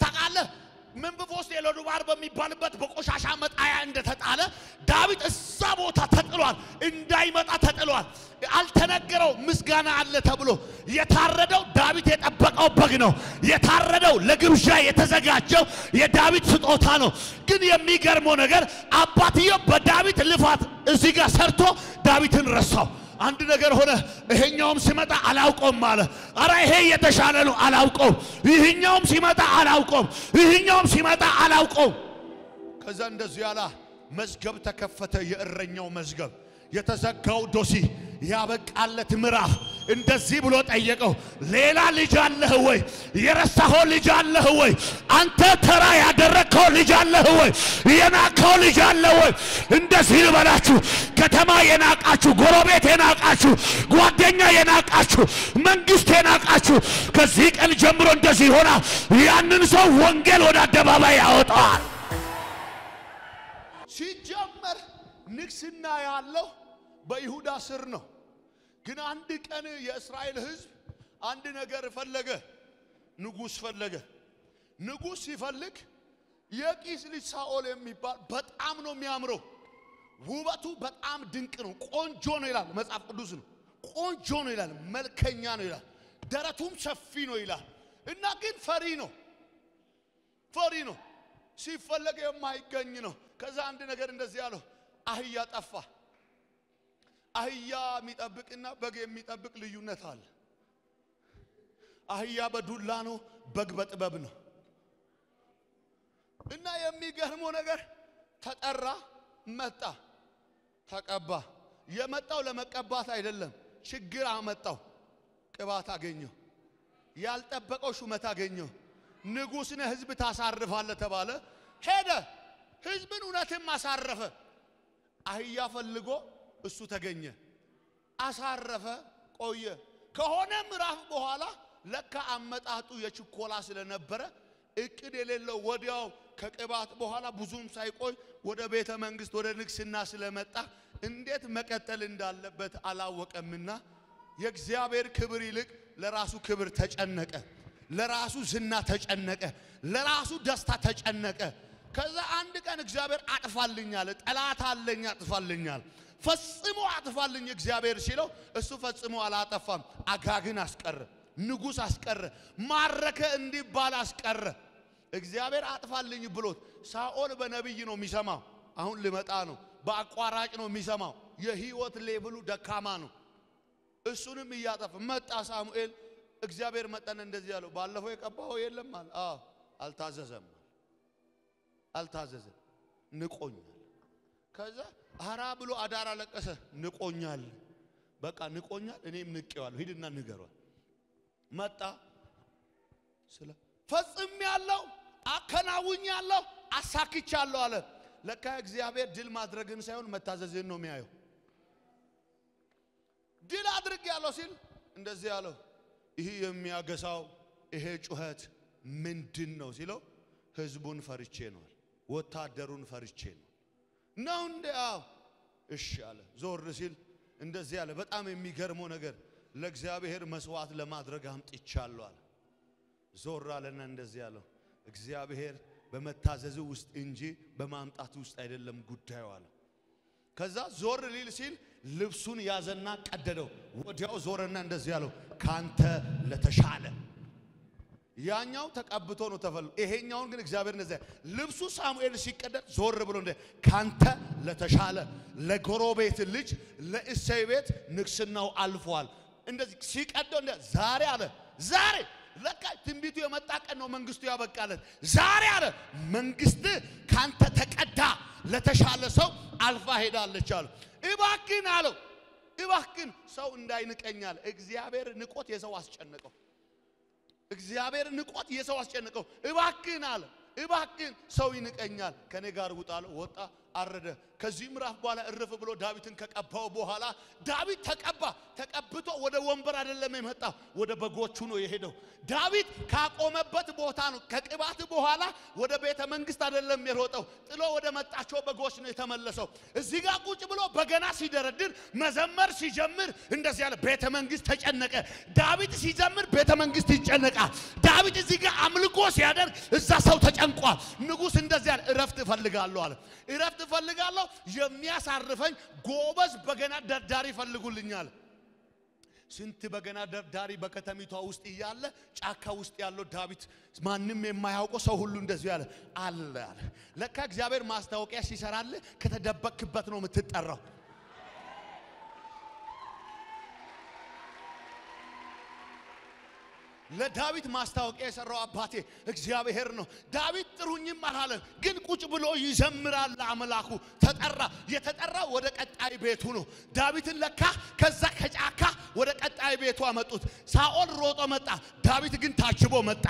ታውቃለህ። ምንብፎስ ኤሎዱባር በሚባልበት በቆሻሻ መጣያ እንደተጣለ ዳዊት እዛ ቦታ ተጥሏል። እንዳይመጣ ተጥሏል። አልተነገረው ምስጋና አለ ተብሎ የታረደው ዳዊት የጠበቀው በግ ነው። የታረደው ለግብዣ የተዘጋጀው የዳዊት ስጦታ ነው። ግን የሚገርመው ነገር አባትየው በዳዊት ልፋት እዚህ ጋር ሰርቶ ዳዊትን ረሳው። አንድ ነገር ሆነ። ይሄኛውም ሲመጣ አላውቀውም አለ። አረ ይሄ የተሻለ ነው አላውቀውም። ይህኛውም ሲመጣ አላውቀውም። ይህኛውም ሲመጣ አላውቀውም። ከዛ እንደዚህ ያላ መዝገብ ተከፈተ። የእረኛው መዝገብ የተዘጋው ዶሲ ያበቃለት ምዕራፍ እንደዚህ ብሎ ጠየቀው። ሌላ ልጅ አለህ ወይ? የረሳኸው ልጅ አለህ ወይ? አንተ ተራ ያደረግከው ልጅ አለህ ወይ? የናቅከው ልጅ አለ ወይ? እንደዚህ ልበላችሁ፣ ከተማ የናቃችሁ፣ ጎረቤት የናቃችሁ፣ ጓደኛ የናቃችሁ፣ መንግስት የናቃችሁ ከዚህ ቀን ጀምሮ እንደዚህ ይሆናል። ያንን ሰው ወንጌል ወደ አደባባይ ያወጣዋል። ሲጀመር ንግስና ያለው በይሁዳ ስር ነው። ግን አንድ ቀን የእስራኤል ሕዝብ አንድ ነገር ፈለገ፣ ንጉሥ ፈለገ። ንጉሥ ሲፈልግ የቂስ ልጅ ሳኦል የሚባል በጣም ነው የሚያምረው። ውበቱ በጣም ድንቅ ነው። ቆንጆ ነው ይላል መጽሐፍ ቅዱስ ነው። ቆንጆ ነው ይላል። መልከኛ ነው ይላል። ደረቱም ሰፊ ነው ይላል። እና ግን ፈሪ ነው፣ ፈሪ ነው። ሲፈለግ የማይገኝ ነው። ከዛ አንድ ነገር እንደዚህ ያለው አህያ ጠፋ። አህያ የሚጠብቅና በግ የሚጠብቅ ልዩነት አለ። አህያ በዱላ ነው፣ በግ በጥበብ ነው። እና የሚገርመው ነገር ተጠራ፣ መጣ፣ ተቀባ። የመጣው ለመቀባት አይደለም፣ ችግር አመጣው። ቅባት አገኘው። ያልጠበቀው ሹመት አገኘው። ንጉሥ ነህ፣ ህዝብ ታሳርፋለህ ተባለ። ሄደ፣ ህዝብን እውነትም አሳረፈ። አህያ ፈልጎ እሱ ተገኘ፣ አሳረፈ፣ ቆየ። ከሆነ ምዕራፍ በኋላ ለካ አመጣጡ የችኮላ ስለነበረ እቅድ የሌለው ወዲያው ከቅባት በኋላ ብዙም ሳይቆይ ወደ ቤተ መንግስት ወደ ንግስና ስለመጣ እንዴት መቀጠል እንዳለበት አላወቀምና የእግዚአብሔር ክብር ይልቅ ለራሱ ክብር ተጨነቀ፣ ለራሱ ዝና ተጨነቀ፣ ለራሱ ደስታ ተጨነቀ። ከዛ አንድ ቀን እግዚአብሔር አጥፋልኛል፣ ጠላት አለኝ አጥፋልኛል፣ ፈጽሞ አጥፋልኝ እግዚአብሔር ሲለው እሱ ፈጽሞ አላጠፋም። አጋግን አስቀረ፣ ንጉሥ አስቀረ፣ ማረከ እንዲባል አስቀረ። እግዚአብሔር አጥፋልኝ ብሎት ሳኦል በነቢይ ነው የሚሰማው። አሁን ልመጣ ነው፣ በአቋራጭ ነው የሚሰማው። የህይወት ሌብሉ ደካማ ነው። እሱንም እያጠፋ መጣ ሳሙኤል። እግዚአብሔር መጠን እንደዚህ ያለው ባለፈው የቀባው የለም አለ። አዎ አልታዘዘም፣ አልታዘዘም፣ ንቆኛል። ከዛ አራ ብሎ አዳር አለቀሰ። ንቆኛል፣ በቃ ንቆኛል፣ እኔም ንቄዋለሁ። ሂድና ንገሯል። መጣ ስለ ፈጽም ያለው አከናውኝ ያለው አሳክቻለሁ አለ። ለካ እግዚአብሔር ድል ማድረግን ሳይሆን መታዘዝን ነው የሚያየው። ድል አድርግ ያለው ሲል እንደዚህ ያለው ይህ የሚያገሳው ይሄ ጩኸት ምንድን ነው ሲለው ህዝቡን ፈርቼ ነው፣ ወታደሩን ፈርቼ ነው ነው እንደ አዎ እሺ አለ። ዞር ሲል እንደዚህ ያለ በጣም የሚገርመው ነገር ለእግዚአብሔር መስዋዕት ለማድረግ አምጥቻለሁ አለ። ዞር አለና እንደዚህ ያለው እግዚአብሔር በመታዘዝ ውስጥ እንጂ በማምጣት ውስጥ አይደለም ጉዳዩ አለ። ከዛ ዞር ሊል ሲል ልብሱን ያዘና ቀደደው። ወዲያው ዞረና እንደዚህ ያለው ካንተ ለተሻለ ያኛው ተቀብቶ ነው ተፈል ይሄኛውን ግን እግዚአብሔር እንደዚህ ልብሱ ሳሙኤል ሲቀደድ ዞር ብሎ እንደ ካንተ ለተሻለ ለጎረቤት ልጅ ለእሴይ ቤት ንግስናው አልፏል። እንደዚህ ሲቀደው እንደ ዛሬ አለ ዛሬ ለካ ትንቢቱ የመጣ ቀን ነው መንግስቱ ያበቃለት። ዛሬ አለ መንግስት ካንተ ተቀዳ ለተሻለ ሰው አልፋ ሄዳለች አለ። እባክን አለው እባክን ሰው እንዳይንቀኛል። እግዚአብሔር ንቆት የሰው አስጨነቀው። እግዚአብሔር ንቆት የሰው አስጨነቀው። እባክን አለ እባክን ሰው ይንቀኛል፣ ከኔ ጋር ውጣ አለው። ወጣ፣ አረደ። ከዚህ ምዕራፍ በኋላ እርፍ ብሎ ዳዊትን ከቀባው በኋላ ዳዊት ተቀባ። ተቀብቶ ወደ ወንበር አይደለም የመጣው፣ ወደ በጎቹ ነው የሄደው። ዳዊት ካቆመበት ቦታ ነው ከቅባት በኋላ ወደ ቤተ መንግስት አይደለም የሮጠው፣ ጥሎ ወደ መጣቸው በጎች ነው የተመለሰው። እዚህ ጋር ቁጭ ብሎ በገና ሲደረድር መዘመር ሲጀምር እንደዚህ ያለ ቤተ መንግስት ተጨነቀ። ዳዊት ሲዘምር ቤተ መንግስት ይጨነቃል። ዳዊት እዚህ ጋር አምልኮ ሲያደርግ እዛ ሰው ተጨንቋል። ንጉሥ እንደዚህ ያለ እረፍት እፈልጋለሁ አለ። እረፍት እፈልጋለሁ የሚያሳርፈኝ ጎበዝ በገና ደርዳሪ ፈልጉልኛል። ስንት በገና ደርዳሪ በከተሚቷ ውስጥ እያለ ጫካ ውስጥ ያለው ዳዊት ማንም የማያውቀው ሰው ሁሉ እንደዚህ ያለ አለ አለ። ለካ እግዚአብሔር ማስታወቂያ ሲሰራልህ ከተደበቅክበት ነው የምትጠራው። ለዳዊት ማስታወቂያ የሰራው አባቴ እግዚአብሔር ነው። ዳዊት ጥሩኝም አላለም፣ ግን ቁጭ ብሎ ይዘምራል ለአምላኩ። ተጠራ። የተጠራ ወደ ቀጣይ ቤቱ ነው። ዳዊትን ለካ ከዛ ከጫካ ወደ ቀጣይ ቤቱ አመጡት። ሳኦል ሮጦ መጣ፣ ዳዊት ግን ታጅቦ መጣ።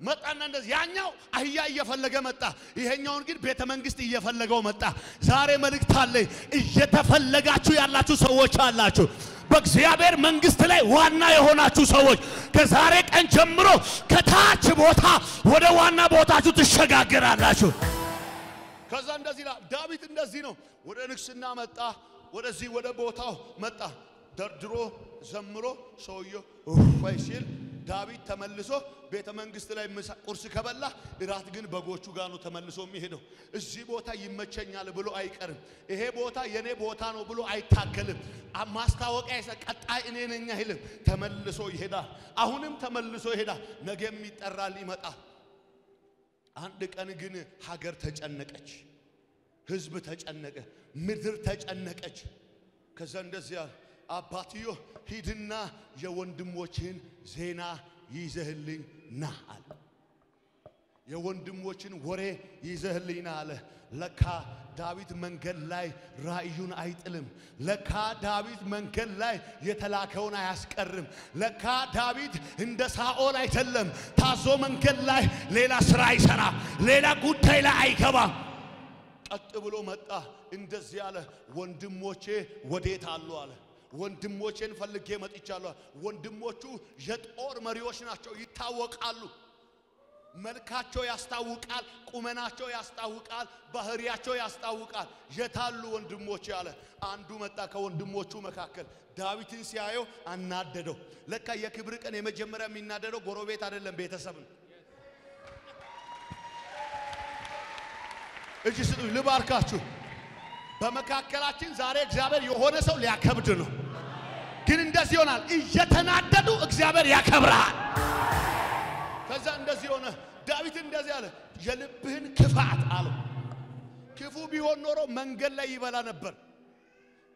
መጣና እንደዚህ ያኛው አህያ እየፈለገ መጣ፣ ይሄኛውን ግን ቤተ መንግስት እየፈለገው መጣ። ዛሬ መልእክት አለኝ። እየተፈለጋችሁ ያላችሁ ሰዎች አላችሁ። በእግዚአብሔር መንግስት ላይ ዋና የሆናችሁ ሰዎች ከዛሬ ቀን ጀምሮ ከታች ቦታ ወደ ዋና ቦታችሁ ትሸጋገራላችሁ። ከዛ እንደዚህ ይላል ዳዊት እንደዚህ ነው። ወደ ንግስና መጣ፣ ወደዚህ ወደ ቦታው መጣ። ደርድሮ ዘምሮ ሰውየው እፎይ ሲል ዳዊት ተመልሶ ቤተ መንግስት ላይ ቁርስ ከበላ እራት ግን በጎቹ ጋር ነው ተመልሶ የሚሄደው። እዚህ ቦታ ይመቸኛል ብሎ አይቀርም። ይሄ ቦታ የኔ ቦታ ነው ብሎ አይታገልም። ማስታወቂያ ይሰ ቀጣይ እኔ ነኝ አይልም። ተመልሶ ይሄዳል። አሁንም ተመልሶ ይሄዳል። ነገም ይጠራል ይመጣል። አንድ ቀን ግን ሀገር ተጨነቀች፣ ህዝብ ተጨነቀ፣ ምድር ተጨነቀች። ከዛ እንደዚያ አባትዮ ሂድና የወንድሞችን ዜና ይዘህልኝ ና አለ። የወንድሞችን ወሬ ይዘህልኝ ና አለ። ለካ ዳዊት መንገድ ላይ ራእዩን አይጥልም። ለካ ዳዊት መንገድ ላይ የተላከውን አያስቀርም። ለካ ዳዊት እንደ ሳኦል አይደለም። ታዞ መንገድ ላይ ሌላ ስራ አይሰራም። ሌላ ጉዳይ ላይ አይገባም። ቀጥ ብሎ መጣ። እንደዚህ አለ፣ ወንድሞቼ ወዴት አሉ አለ። ወንድሞቼን ፈልጌ መጥቻለሁ። ወንድሞቹ የጦር መሪዎች ናቸው፣ ይታወቃሉ። መልካቸው ያስታውቃል፣ ቁመናቸው ያስታውቃል፣ ባህሪያቸው ያስታውቃል። የታሉ ወንድሞቼ አለ። አንዱ መጣ ከወንድሞቹ መካከል ዳዊትን ሲያየው አናደደው። ለካ የክብር ቀን የመጀመሪያ የሚናደደው ጎረቤት አይደለም፣ ቤተሰብ ነው። እጅ ስጡኝ ልባርካችሁ። በመካከላችን ዛሬ እግዚአብሔር የሆነ ሰው ሊያከብድ ነው። ግን እንደዚህ ይሆናል። እየተናደዱ እግዚአብሔር ያከብራል። ከዛ እንደዚህ ሆነ። ዳዊት እንደዚህ አለ፣ የልብህን ክፋት አለው። ክፉ ቢሆን ኖሮ መንገድ ላይ ይበላ ነበር።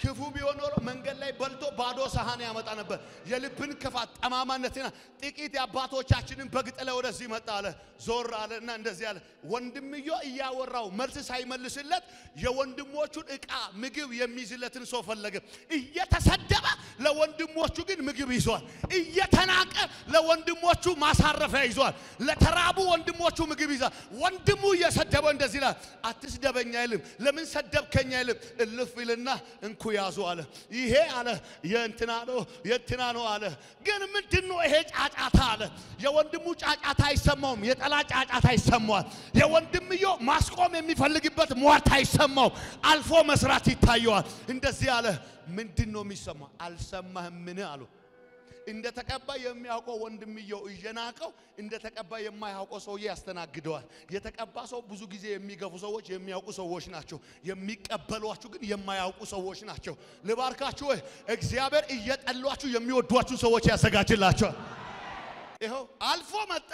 ክፉ ቢሆን ኖሮ መንገድ ላይ በልቶ ባዶ ሰሃን ያመጣ ነበር። የልብን ክፋት ጠማማነትና ጥቂት የአባቶቻችንን በግ ጥለህ ወደዚህ መጣ አለ። ዞር አለ እና እንደዚህ አለ። ወንድምዮ እያወራው መልስ ሳይመልስለት የወንድሞቹን ዕቃ ምግብ የሚይዝለትን ሰው ፈለገ። እየተሰደበ ለወንድሞቹ ግን ምግብ ይዟል። እየተናቀ ለወንድሞቹ ማሳረፊያ ይዟል። ለተራቡ ወንድሞቹ ምግብ ይዟል። ወንድሙ እየሰደበው እንደዚህ ይላል፣ አትስደበኛ አይልም። ለምን ሰደብከኛ አይልም። እልፍ ይልና እንኩ ያዙ አለ። ይሄ አለ የእንትና ነው የእንትና ነው አለ። ግን ምንድን ነው ይሄ ጫጫታ አለ። የወንድሙ ጫጫታ አይሰማውም። የጠላት ጫጫታ ይሰማዋል። የወንድምዮ ማስቆም የሚፈልግበት ሟርት አይሰማው። አልፎ መስራት ይታየዋል። እንደዚህ አለ። ምንድን ነው የሚሰማ? አልሰማህምን አሉ። እንደ ተቀባ የሚያውቀው ወንድምየው እየናቀው እንደ ተቀባ የማያውቀው ሰውዬ ያስተናግደዋል። የተቀባ ሰው ብዙ ጊዜ የሚገፉ ሰዎች የሚያውቁ ሰዎች ናቸው። የሚቀበሏችሁ ግን የማያውቁ ሰዎች ናቸው። ልባርካችሁ እግዚአብሔር እየጠሏችሁ የሚወዷችሁ ሰዎች ያዘጋጅላቸዋል። ይኸው አልፎ መጣ።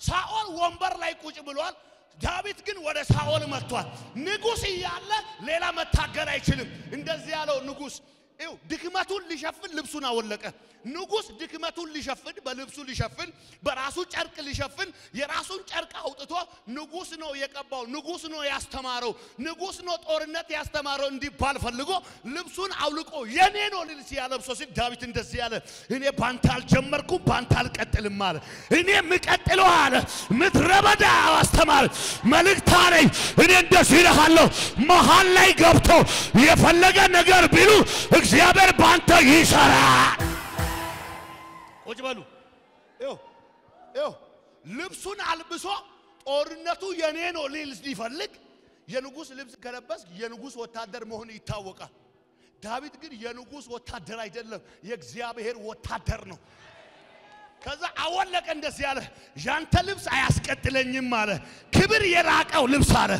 ሳኦል ወንበር ላይ ቁጭ ብሏል። ዳዊት ግን ወደ ሳኦል መጥቷል። ንጉሥ እያለ ሌላ መታገል አይችልም። እንደዚህ ያለው ንጉሥ ይኸው ድክመቱን ሊሸፍን ልብሱን አወለቀ። ንጉሥ ድክመቱን ሊሸፍን በልብሱ ሊሸፍን በራሱ ጨርቅ ሊሸፍን የራሱን ጨርቅ አውጥቶ ንጉሥ ነው የቀባው፣ ንጉሥ ነው ያስተማረው፣ ንጉሥ ነው ጦርነት ያስተማረው እንዲባል ፈልጎ ልብሱን አውልቆ የኔ ነው ልል ሲያለብሶ ሲል ዳዊት እንደዚህ ያለ እኔ ባንተ አልጀመርኩም ባንተ አልቀጥልም አለ። እኔ የምቀጥለው አለ ምድረ በዳ አስተማር መልእክት አለኝ። እኔ እንደዚህ እልሃለሁ መሃል ላይ ገብቶ የፈለገ ነገር ቢሉ እግዚአብሔር ባንተ ይሰራል። ቁጭ በሉ። ልብሱን አልብሶ ጦርነቱ የኔ ነው ሊል ሲፈልግ የንጉሥ ልብስ ከለበስ የንጉሥ ወታደር መሆን ይታወቃል። ዳዊት ግን የንጉሥ ወታደር አይደለም፣ የእግዚአብሔር ወታደር ነው። ከዛ አወለቀ እንደዚህ አለ፣ ያንተ ልብስ አያስቀጥለኝም አለ። ክብር የራቀው ልብስ አለ፣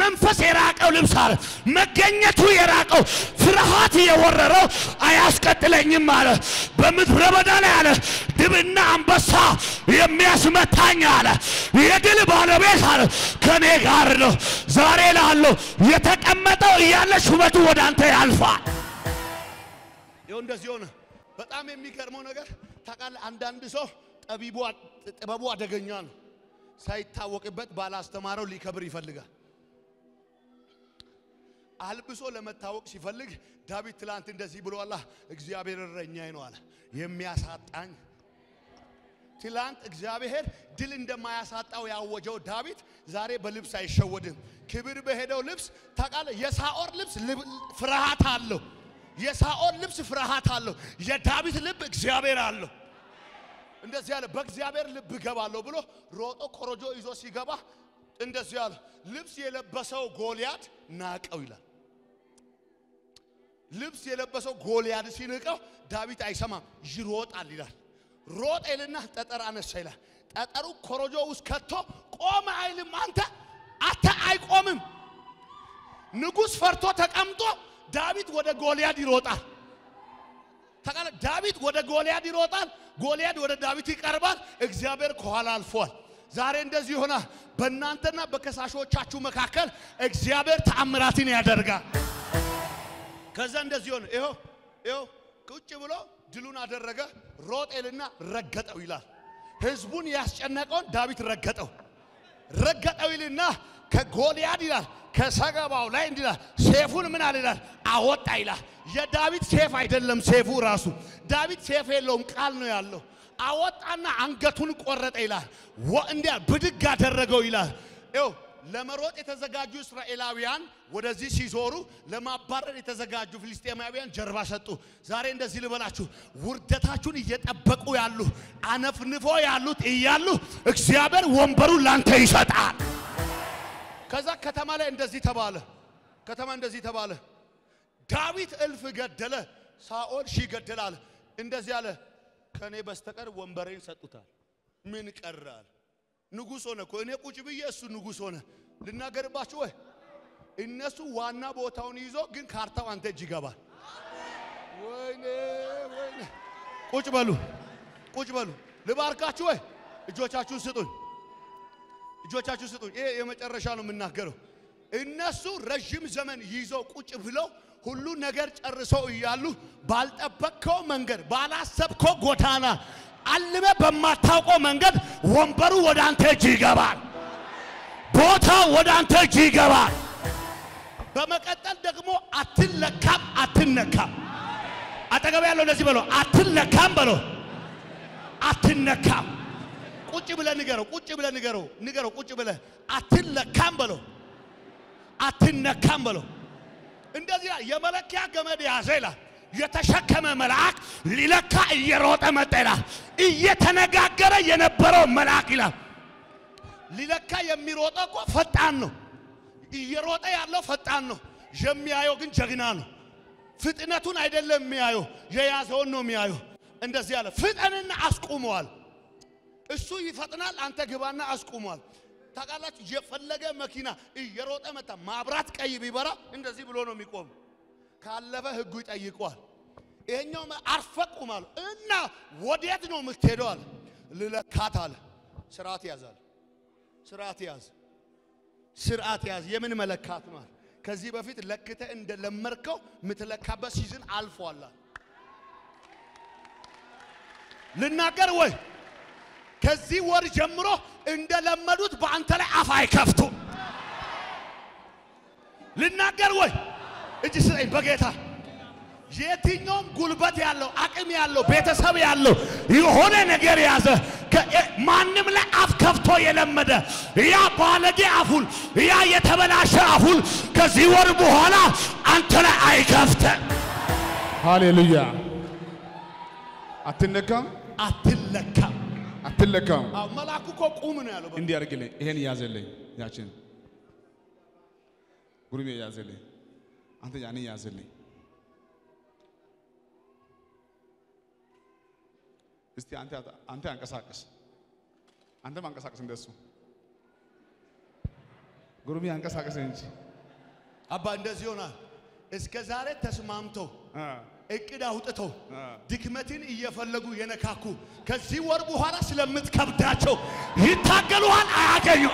መንፈስ የራቀው ልብስ አለ፣ መገኘቱ የራቀው ፍርሃት የወረረው አያስቀጥለኝም አለ። በምድረ በዳ ላይ አለ ድብና አንበሳ የሚያስመታኝ አለ። የድል ባለቤት አለ ከኔ ጋር ነው። ዛሬ ላለው የተቀመጠው እያለ ሹመቱ ወደ አንተ ያልፋል። ይኸው እንደዚህ ሆነ። በጣም የሚገርመው ነገር ታውቃለህ፣ አንዳንድ ሰው ጥበቡ አደገኛ ነው። ሳይታወቅበት ባላስተማረው ሊከብር ይፈልጋል። አልብሶ ለመታወቅ ሲፈልግ ዳዊት ትላንት እንደዚህ ብሎ አላ እግዚአብሔር እረኛዬ ነው አለ የሚያሳጣኝ ትላንት እግዚአብሔር ድል እንደማያሳጣው ያወጀው ዳዊት ዛሬ በልብስ አይሸወድም። ክብር በሄደው ልብስ ታውቃለህ። የሳኦር ልብስ ልብ- ፍርሃት አለው። የሳኦር ልብስ ፍርሃት አለው። የዳዊት ልብ እግዚአብሔር አለው። እንደዚህ ያለ በእግዚአብሔር ልብ እገባለሁ ብሎ ሮጦ ኮረጆ ይዞ ሲገባ እንደዚህ ያለ ልብስ የለበሰው ጎልያድ ናቀው ይላል። ልብስ የለበሰው ጎልያድ ሲንቀው ዳዊት አይሰማም፣ ይሮጣል ይላል። ሮጥ ይልና ጠጠር አነሳ ይላል። ጠጠሩ ኮረጆ ውስጥ ከቶ ቆመ አይልም። አንተ አተ አይቆምም። ንጉሥ ፈርቶ ተቀምጦ ዳዊት ወደ ጎልያድ ይሮጣል። ተቃለ ዳዊት ወደ ጎልያድ ይሮጣል። ጎልያድ ወደ ዳዊት ይቀርባል። እግዚአብሔር ከኋላ አልፏል። ዛሬ እንደዚህ ይሆናል። በእናንተና በከሳሾቻችሁ መካከል እግዚአብሔር ተአምራትን ያደርጋል። ከዛ እንደዚህ ሆነ። ይኸው ይኸው ቁጭ ብሎ ድሉን አደረገ። ሮጠ ይልና ረገጠው ይላል። ህዝቡን ያስጨነቀውን ዳዊት ረገጠው። ረገጠው ይልና ከጎልያድ ይላል ከሰገባው ላይ እንዲህ ይላል ሰይፉን ምን አለ ይላል አወጣ ይላል። የዳዊት ሰይፍ አይደለም ሰይፉ ራሱ ዳዊት ሰይፍ የለውም ቃል ነው ያለው። አወጣና አንገቱን ቆረጠ ይላል። እንዲህ ብድግ አደረገው ይላል። ይኸው ለመሮጥ የተዘጋጁ እስራኤላውያን ወደዚህ ሲዞሩ ለማባረር የተዘጋጁ ፍልስጤማውያን ጀርባ ሰጡ። ዛሬ እንደዚህ ልበላችሁ፣ ውርደታችሁን እየጠበቁ ያሉ አነፍንፎ ያሉት እያሉ እግዚአብሔር ወንበሩን ላንተ ይሰጣል። ከዛ ከተማ ላይ እንደዚህ ተባለ። ከተማ እንደዚህ ተባለ። ዳዊት እልፍ ገደለ፣ ሳኦል ሺህ ገደለ አለ። እንደዚህ አለ፣ ከእኔ በስተቀር ወንበሬን ሰጡታል። ምን ቀራል? ንጉሥ ሆነ እኮ እኔ ቁጭ ብዬ እሱ ንጉሥ ሆነ። ልናገርባችሁ ወይ? እነሱ ዋና ቦታውን ይዞ ግን ካርታው አንተ እጅ ይገባል። ወይኔ ወይኔ! ቁጭ በሉ ቁጭ በሉ። ልባርካችሁ ወይ? እጆቻችሁን ስጡኝ እጆቻችሁ ስጡኝ። ይሄ የመጨረሻ ነው የምናገረው። እነሱ ረዥም ዘመን ይዘው ቁጭ ብለው ሁሉ ነገር ጨርሰው እያሉ ባልጠበቅከው መንገድ ባላሰብከው ጎዳና አልመ በማታውቀው መንገድ ወንበሩ ወደ አንተ እጅ ይገባል። ቦታው ወደ አንተ እጅ ይገባል። በመቀጠል ደግሞ አትለካም፣ አትነካም። አጠገብ ያለው እንደዚህ በለው፣ አትለካም በለው፣ አትነካም። ቁጭ ብለህ ንገረው፣ ቁጭ ብለህ ንገረው፣ ንገረው፣ ቁጭ ብለህ አትለካም በለው፣ አትነካም በለው። እንደዚህ የመለኪያ ገመድ ያዘ ይላል። የተሸከመ መልአክ ሊለካ እየሮጠ መጣ ይላል። እየተነጋገረ የነበረው መልአክ ይላል። ሊለካ የሚሮጠው እኮ ፈጣን ነው። እየሮጠ ያለው ፈጣን ነው። የሚያየው ግን ጀግና ነው። ፍጥነቱን አይደለም የሚያየው፣ የያዘውን ነው የሚያየው። እንደዚህ ያለ ፍጠንና አስቁመዋል። እሱ ይፈጥናል፣ አንተ ግባና አስቁሟል። ታውቃላችሁ፣ የፈለገ መኪና እየሮጠ መጣ። ማብራት ቀይ ቢበራ እንደዚህ ብሎ ነው የሚቆም። ካለፈ ህጉ ይጠይቀዋል። ይሄኛው አርፈ ቁም አለ እና ወዴት ነው የምትሄደው አለ። ልለካት አለ። ስርዓት ያዛል። ስርዓት ያዝ፣ ስርዓት ያዝ። የምን መለካት ነው ከዚህ በፊት ለክተ እንደለመርከው የምትለካበት ሲዝን አልፏል። ልናገር ወይ ከዚህ ወር ጀምሮ እንደለመዱት በአንተ ላይ አፍ አይከፍቱ። ልናገር ወይ እጅ ስጠኝ በጌታ የትኛውም ጉልበት ያለው አቅም ያለው ቤተሰብ ያለው የሆነ ነገር ያዘ ማንም ላይ አፍ ከፍቶ የለመደ ያ ባለጌ አፉል ያ የተበላሸ አፉል ከዚህ ወር በኋላ አንተ ላይ አይከፍተ። ሃሌሉያ። አትነካም፣ አትለካም። አትለካም። መልአኩ እኮ ቁም ነው ያለው። እንዲህ አድርግልኝ፣ ይሄን ያዘልኝ፣ ያችን ጉርሜ ያዘልኝ፣ አንተ ያንን ያዘልኝ። እስቲ አንተ አንተ አንቀሳቀስ፣ አንተ ማንቀሳቀስ እንደሱ ጉርሜ አንቀሳቀስ እንጂ አባ እንደዚህ ይሆናል። እስከ ዛሬ ተስማምተው አ እቅድ አውጥተው አ ድክመትን እየፈለጉ የነካኩ ከዚህ ወር በኋላ ስለምትከብዳቸው ይታገሉሃል፣ አያገኙ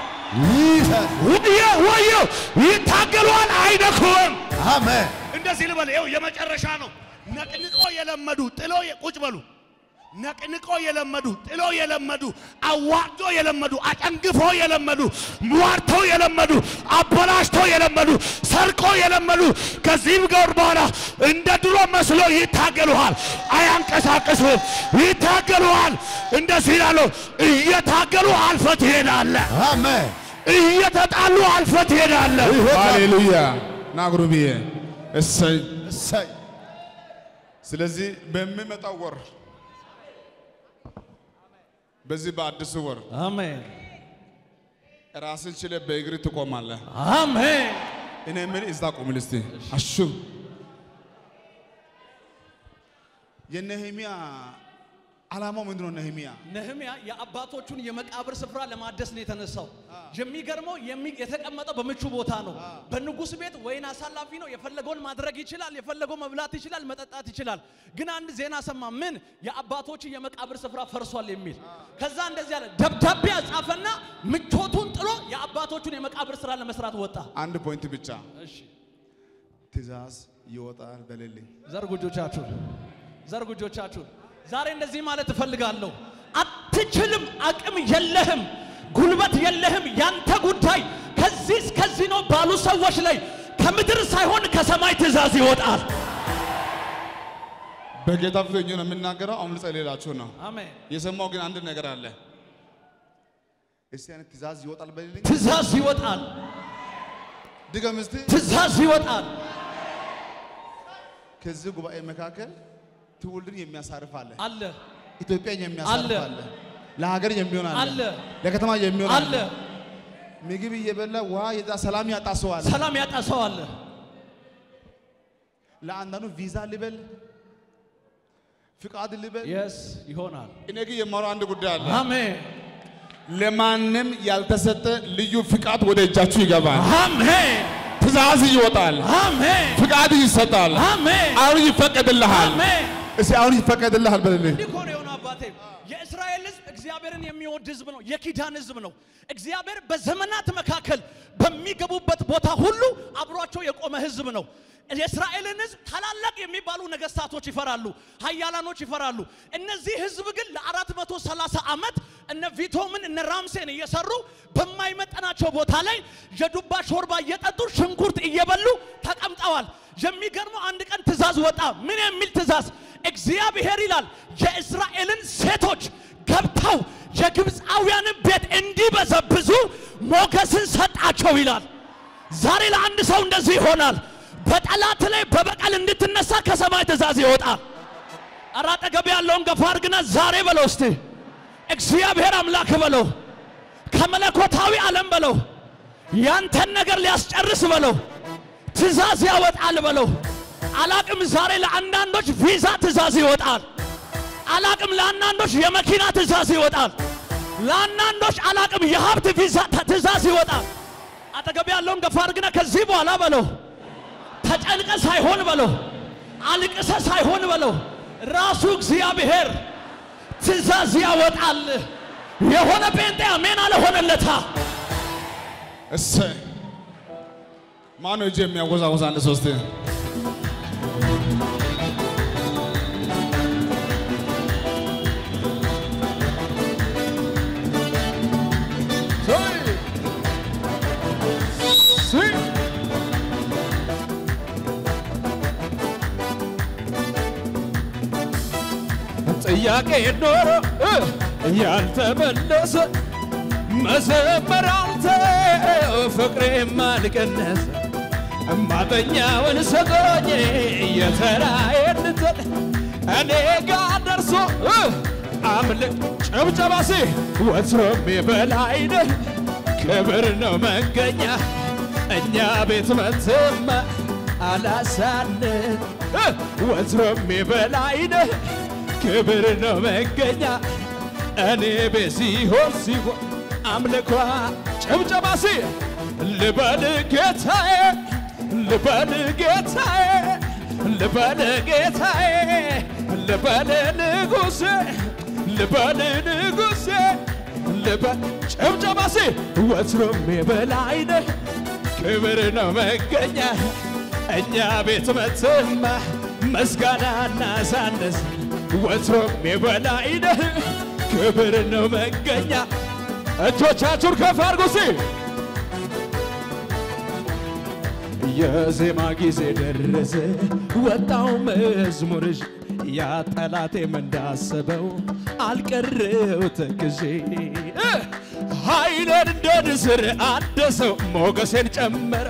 ወዮ ወዮ ይታገሉሃል፣ አይነኩም። አሜን። እንደዚህ ልበል፣ ይኸው የመጨረሻ ነው። ነቅንቆ የለመዱ ጥሎ ቁጭ በሉ። ነቅንቆ የለመዱ ጥሎ የለመዱ አዋርዶ የለመዱ አጨንግፎ የለመዱ ሟርቶ የለመዱ አበላሽቶ የለመዱ ሰርቆ የለመዱ ከዚህም ጋር በኋላ እንደ ድሮ መስሎ ይታገሉሃል፣ አያንቀሳቅሱም። ይታገሉሃል። እንደዚህ ይላሉ፣ እየታገሉ አልፈ ትሄዳለህ። አሜን እየተጣሉ አልፈ ትሄዳለህ። ሃሌሉያ ናግሩ ብዬ እሰይ። እሰይ ስለዚህ በሚመጣው ወር በዚህ በአዲሱ ወር አሜን። ራስን ችለ በእግር ትቆማለህ። አሜን። እኔ ምን እዛ ቁም ልስቲ አሹ። የነህሚያ ዓላማው ምንድነው? ነህሚያ ነህምያ የአባቶቹን የመቃብር ስፍራ ለማደስ ነው የተነሳው። የሚገርመው የሚ- የተቀመጠው በምቹ ቦታ ነው። በንጉሥ ቤት ወይን አሳላፊ ነው። የፈለገውን ማድረግ ይችላል፣ የፈለገው መብላት ይችላል፣ መጠጣት ይችላል። ግን አንድ ዜና ሰማ። ምን የአባቶች የመቃብር ስፍራ ፈርሷል የሚል ከዛ እንደዚህ አለ። ደብዳቤ አጻፈና ምቾቱን ጥሎ የአባቶቹን የመቃብር ስራ ለመስራት ወጣ። አንድ ፖይንት ብቻ እሺ ትእዛዝ ይወጣል በሌለኝ ዘርጉ እጆቻችሁን፣ ዘርጉ እጆቻችሁን። ዛሬ እንደዚህ ማለት እፈልጋለሁ። አትችልም፣ አቅም የለህም፣ ጉልበት የለህም። ያንተ ጉዳይ ከዚህ እስከዚህ ነው ባሉ ሰዎች ላይ ከምድር ሳይሆን ከሰማይ ትእዛዝ ይወጣል። በጌታ ፊት ነው የምናገረው። አሁን ልጸልላችሁ ነው። አሜን። የሰማው ግን አንድ ነገር አለ። እስቲ አይነት ትእዛዝ ይወጣል በሌለኝ ትእዛዝ ይወጣል፣ ድገም እስቲ። ትእዛዝ ይወጣል። ከዚህ ጉባኤ መካከል ትውልድን የሚያሳርፍ አለ፣ አለ ኢትዮጵያን የሚያሳርፍ አለ። ለሀገር የሚሆን አለ፣ ለከተማ የሚሆን አለ። ምግብ እየበላ ውሃ የዛ ሰላም ያጣ ሰው አለ። ሰላም ያጣ ሰው አለ። ለአንዳንዱ ቪዛ ልበል ፍቃድ ልበል። የስ ይሆናል። እኔ ግን የማወራው አንድ ጉዳይ አለ። አሜን ለማንም ያልተሰጠ ልዩ ፍቃድ ወደ እጃችሁ ይገባል። አሜን ትእዛዝ ይወጣል፣ አሜን ፍቃድ ይሰጣል። አሜን አሁን ይፈቀድልሃል። አሜን። እስቲ አሁን ይፈቀድልሃል በልልኝ። ነው የሆነው አባቴ። የእስራኤል ሕዝብ እግዚአብሔርን የሚወድ ሕዝብ ነው። የኪዳን ሕዝብ ነው። እግዚአብሔር በዘመናት መካከል በሚገቡበት ቦታ ሁሉ አብሯቸው የቆመ ሕዝብ ነው። የእስራኤልን ሕዝብ ታላላቅ የሚባሉ ነገስታቶች ይፈራሉ፣ ኃያላኖች ይፈራሉ። እነዚህ ሕዝብ ግን ለአራት መቶ ሰላሳ ዓመት እነ ቪቶምን እነ ራምሴን እየሰሩ በማይመጠናቸው ቦታ ላይ የዱባ ሾርባ እየጠጡ ሽንኩርት እየበሉ ተቀምጠዋል። የሚገርመው አንድ ቀን ትእዛዝ ወጣ። ምን የሚል ትእዛዝ? እግዚአብሔር ይላል የእስራኤልን ሴቶች ገብተው የግብፃውያንን ቤት እንዲበዘብዙ ሞገስን ሰጣቸው ይላል። ዛሬ ለአንድ ሰው እንደዚህ ይሆናል። በጠላት ላይ በበቀል እንድትነሳ ከሰማይ ትእዛዝ ይወጣል። ኧረ አጠገብ ያለውን ገፋ አድርግና ዛሬ በለው እስቲ እግዚአብሔር አምላክ በለው ከመለኮታዊ ዓለም በለው ያንተን ነገር ሊያስጨርስ በለው ትእዛዝ ያወጣል በለው። አላቅም ዛሬ ለአንዳንዶች ቪዛ ትእዛዝ ይወጣል። አላቅም ለአንዳንዶች የመኪና ትእዛዝ ይወጣል። ለአንዳንዶች አላቅም የሀብት ቪዛ ትእዛዝ ይወጣል። አጠገብ ያለውን ገፋ አድርግና ከዚህ በኋላ በለው ተጨንቀ ሳይሆን በለው አልቅሰ ሳይሆን በለው ራሱ እግዚአብሔር ትእዛዝ ያወጣል። የሆነ ጴንጤ አሜን አለሆነለታ እሰይ ማነው እጅ የሚያወዛወዝ አንድ ሶስት ጥያቄ ኖሮ እ! ያልተመለሰ መዘመር አንተ ፍቅሬ ማልቀነሰ ማጠኛውን ሰጠኝ የተራዬን ልጠጥ እኔ ጋር ደርሶ አምልክ ጭብጨባሴ ወትሮም በላይነህ ክብር ነው መገኛ እኛ ቤት መትማ አላሳን ወትሮም በላይነህ ክብር ነው መገኛ እኔ ቤት ሲሆን ሲሆን አምልኳ ጭብጨባሴ ልበል ጌታዬ ልበል ጌታዬ ልበል ጌታዬ ልበል ንጉሴ ልበል ንጉሴ ልበል ጭብጨባሴ ወትሮም በላይነህ ክብር ነው መገኛ። እኛ ቤት መትማ ምስጋናና ሳነስ ወትሮም የበላይ ነህ ክብር ነው መገኛ። እጆቻችሁን ከፍ አድርጉ የዜማ ጊዜ ደረሰ። ወጣው መዝሙርሽ ያ ጠላቴም እንዳሰበው አልቀረው ተክዤ። ኃይሌን እንደ ንስር አደሰው ሞገሴን ጨመረ።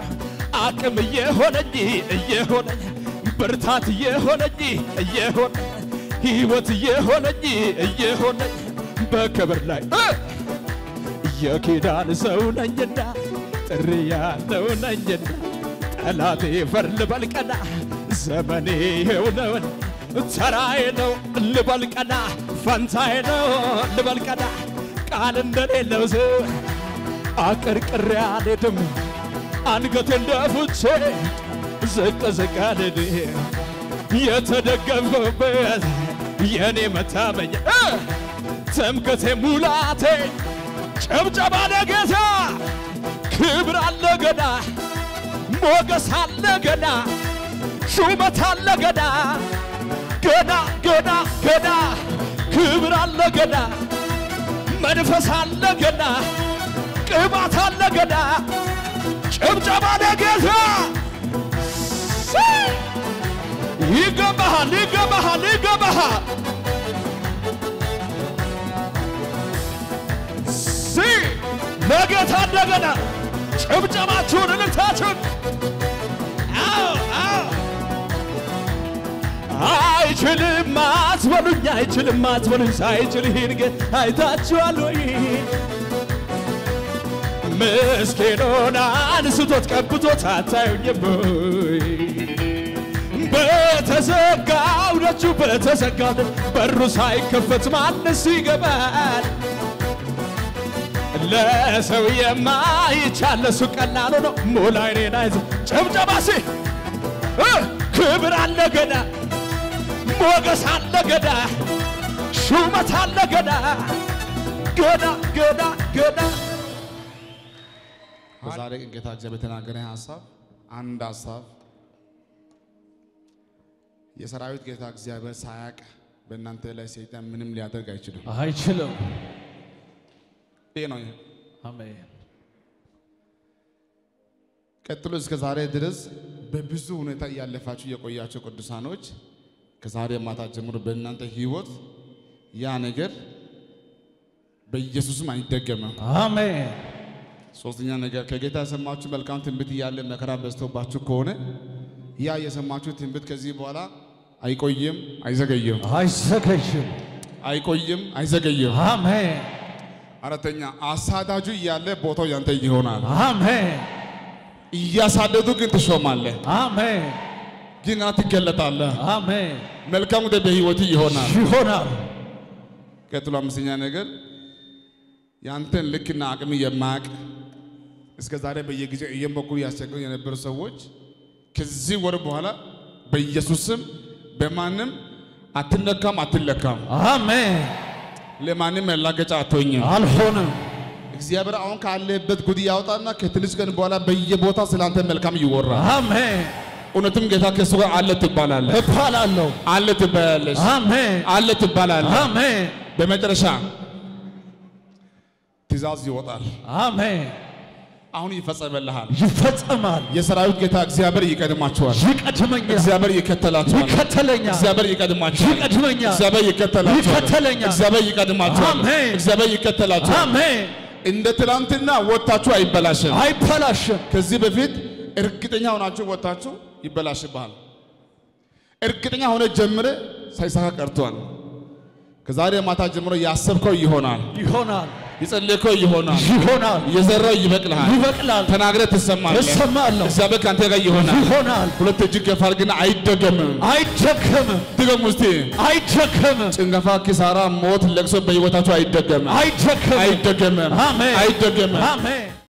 አቅም እየሆነኝ እየሆነኝ ብርታት እየሆነኝ እየሆነኝ ሕይወት እየሆነኝ እየሆነኝ በክብር ላይ የኪዳን ሰው ነኝና ጥሪ ያለው ነኝና ጠላቴ ፈር ልበልቀና ዘመኔ ይኸው ነውን ተራዬ ነው ልበልቀና ፈንታዬ ነው ልበልቀና ቃል እንደሌለው ሰው አቀርቅሬ አልሄድም አንገቴን ደፍቼ ዝቅ ዝቅ አልልም የተደገፍኩበት የእኔ መታመኛ እ! ትምክህቴ ሙላቴ ጭብጨባ ለጌታ ክብር አለ ገና ሞገስ አለ ገና ሹመት አለ ገና ገና ገና ገና ክብር አለ ገና መንፈስ አለ ገና ቅባት አለ ገና ጭብጨባ ለጌታ ይገባሃል ይገባሃል ይገባሃል። ለጌታ እንደገና ጭብጨባችሁን እልልታችሁን! አይችልም አትበሉኝ አይችልም አትበሉኝ ሳይችል ይህን ግን አይታችኋል ወይ? ምስኪኑን አንስቶት ቀብቶት አታዩኝም ወይ? በተዘጋው ደጁ በተዘጋው በሩ ሳይከፈት ማንስ ይገባል ለሰው የማይቻል ለሱ ቀላሉ ነው ሙሉ አይኔን አይዞ ጨብጨባ ሲ እ ክብር አለ ገና ሞገስ አለ ገና ሹመት አለ ገና ገና ገና ገና በዛሬ ቀን ጌታ እግዚአብሔር የተናገረኝ ሀሳብ አንድ ሀሳብ የሰራዊት ጌታ እግዚአብሔር ሳያቅ በእናንተ ላይ ሰይጣን ምንም ሊያደርግ አይችልም። አይችልም። ነው። አሜን። ቀጥሎ እስከ ዛሬ ድረስ በብዙ ሁኔታ እያለፋችሁ የቆያቸው ቅዱሳኖች ከዛሬ ማታ ጀምሮ በእናንተ ህይወት ያ ነገር በኢየሱስም አይደገምም። አሜን። ሶስተኛ ነገር ከጌታ የሰማችሁ መልካም ትንቢት እያለ መከራ በዝቶባችሁ ከሆነ ያ የሰማችሁ ትንቢት ከዚህ በኋላ አይቆይም፣ አይዘገይም፣ አይዘገይም። አይቆይም፣ አይዘገይም። አሜን። አራተኛ አሳዳጁ እያለ ቦታው ያንተ ይሆናል። አሜን። እያሳደዱ ግን ትሾማለህ፣ አሜን። ግን ትገለጣለህ። አሜን። መልካም ወደ በህይወት ይሆናል። ይሆናል። ቀጥሎ አምስተኛ ነገር ያንተን ልክና አቅም የማያውቅ እስከ ዛሬ በየጊዜው በኩል ያስቸግሩ የነበሩ ሰዎች ከዚህ ወር በኋላ በኢየሱስም በማንም አትነካም፣ አትለካም፣ አሜን። ለማንም መላገጫ አትሆኝም። አልሆንም። እግዚአብሔር አሁን ካለበት ጉድ ያውጣና ከትንሽ ቀን በኋላ በየቦታ ስላንተ መልካም ይወራል። አሜን። እውነትም ጌታ ከእሱ ጋር አለ ትባላለህ፣ እባላለሁ። አለ ትባላለሽ፣ አሜን። አለ ትባላለህ። አሜን። በመጨረሻ ትእዛዝ ይወጣል። አሜን። አሁን ይፈጸመልሃል። ይፈጸማል። የሰራዊት ጌታ እግዚአብሔር ይቀድማችኋል። ይቀድመኛል። እግዚአብሔር ይከተላችኋል። ይከተለኛል። እግዚአብሔር ይቀድማችኋል። ይቀድመኛል። እግዚአብሔር ይከተላችኋል። ይከተለኛል። እግዚአብሔር ይቀድማችኋል። አሜን። እግዚአብሔር ይከተላችኋል። አሜን። እንደ ትላንትና ወጥታችሁ አይበላሽም። አይበላሽም። ከዚህ በፊት እርግጠኛ ሆናችሁ ወጥታችሁ ይበላሽብሃል። እርግጠኛ ሆነ ጀምረ ሳይሳካ ቀርቷል። ከዛሬ ማታ ጀምሮ ያሰብከው ይሆናል። ይሆናል። የጸለየከው ይሆናል። ይሆናል። የዘራው ይበቅልሃል። ይበቅላል። ተናግረህ ትሰማለህ። እሰማለሁ። እግዚአብሔር ከአንተ ጋር ይሆናል። ይሆናል። ሁለት እጅ ገፋል፣ ግን አይደገምም። አይደከምም። ድገም ውስቲ አይደከምም። ጭንገፋ፣ ኪሳራ፣ ሞት፣ ለቅሶ በሕይወታችሁ አይደገምም። አይደከምም። አይደገምም። አሜን። አይደገምም። አሜን።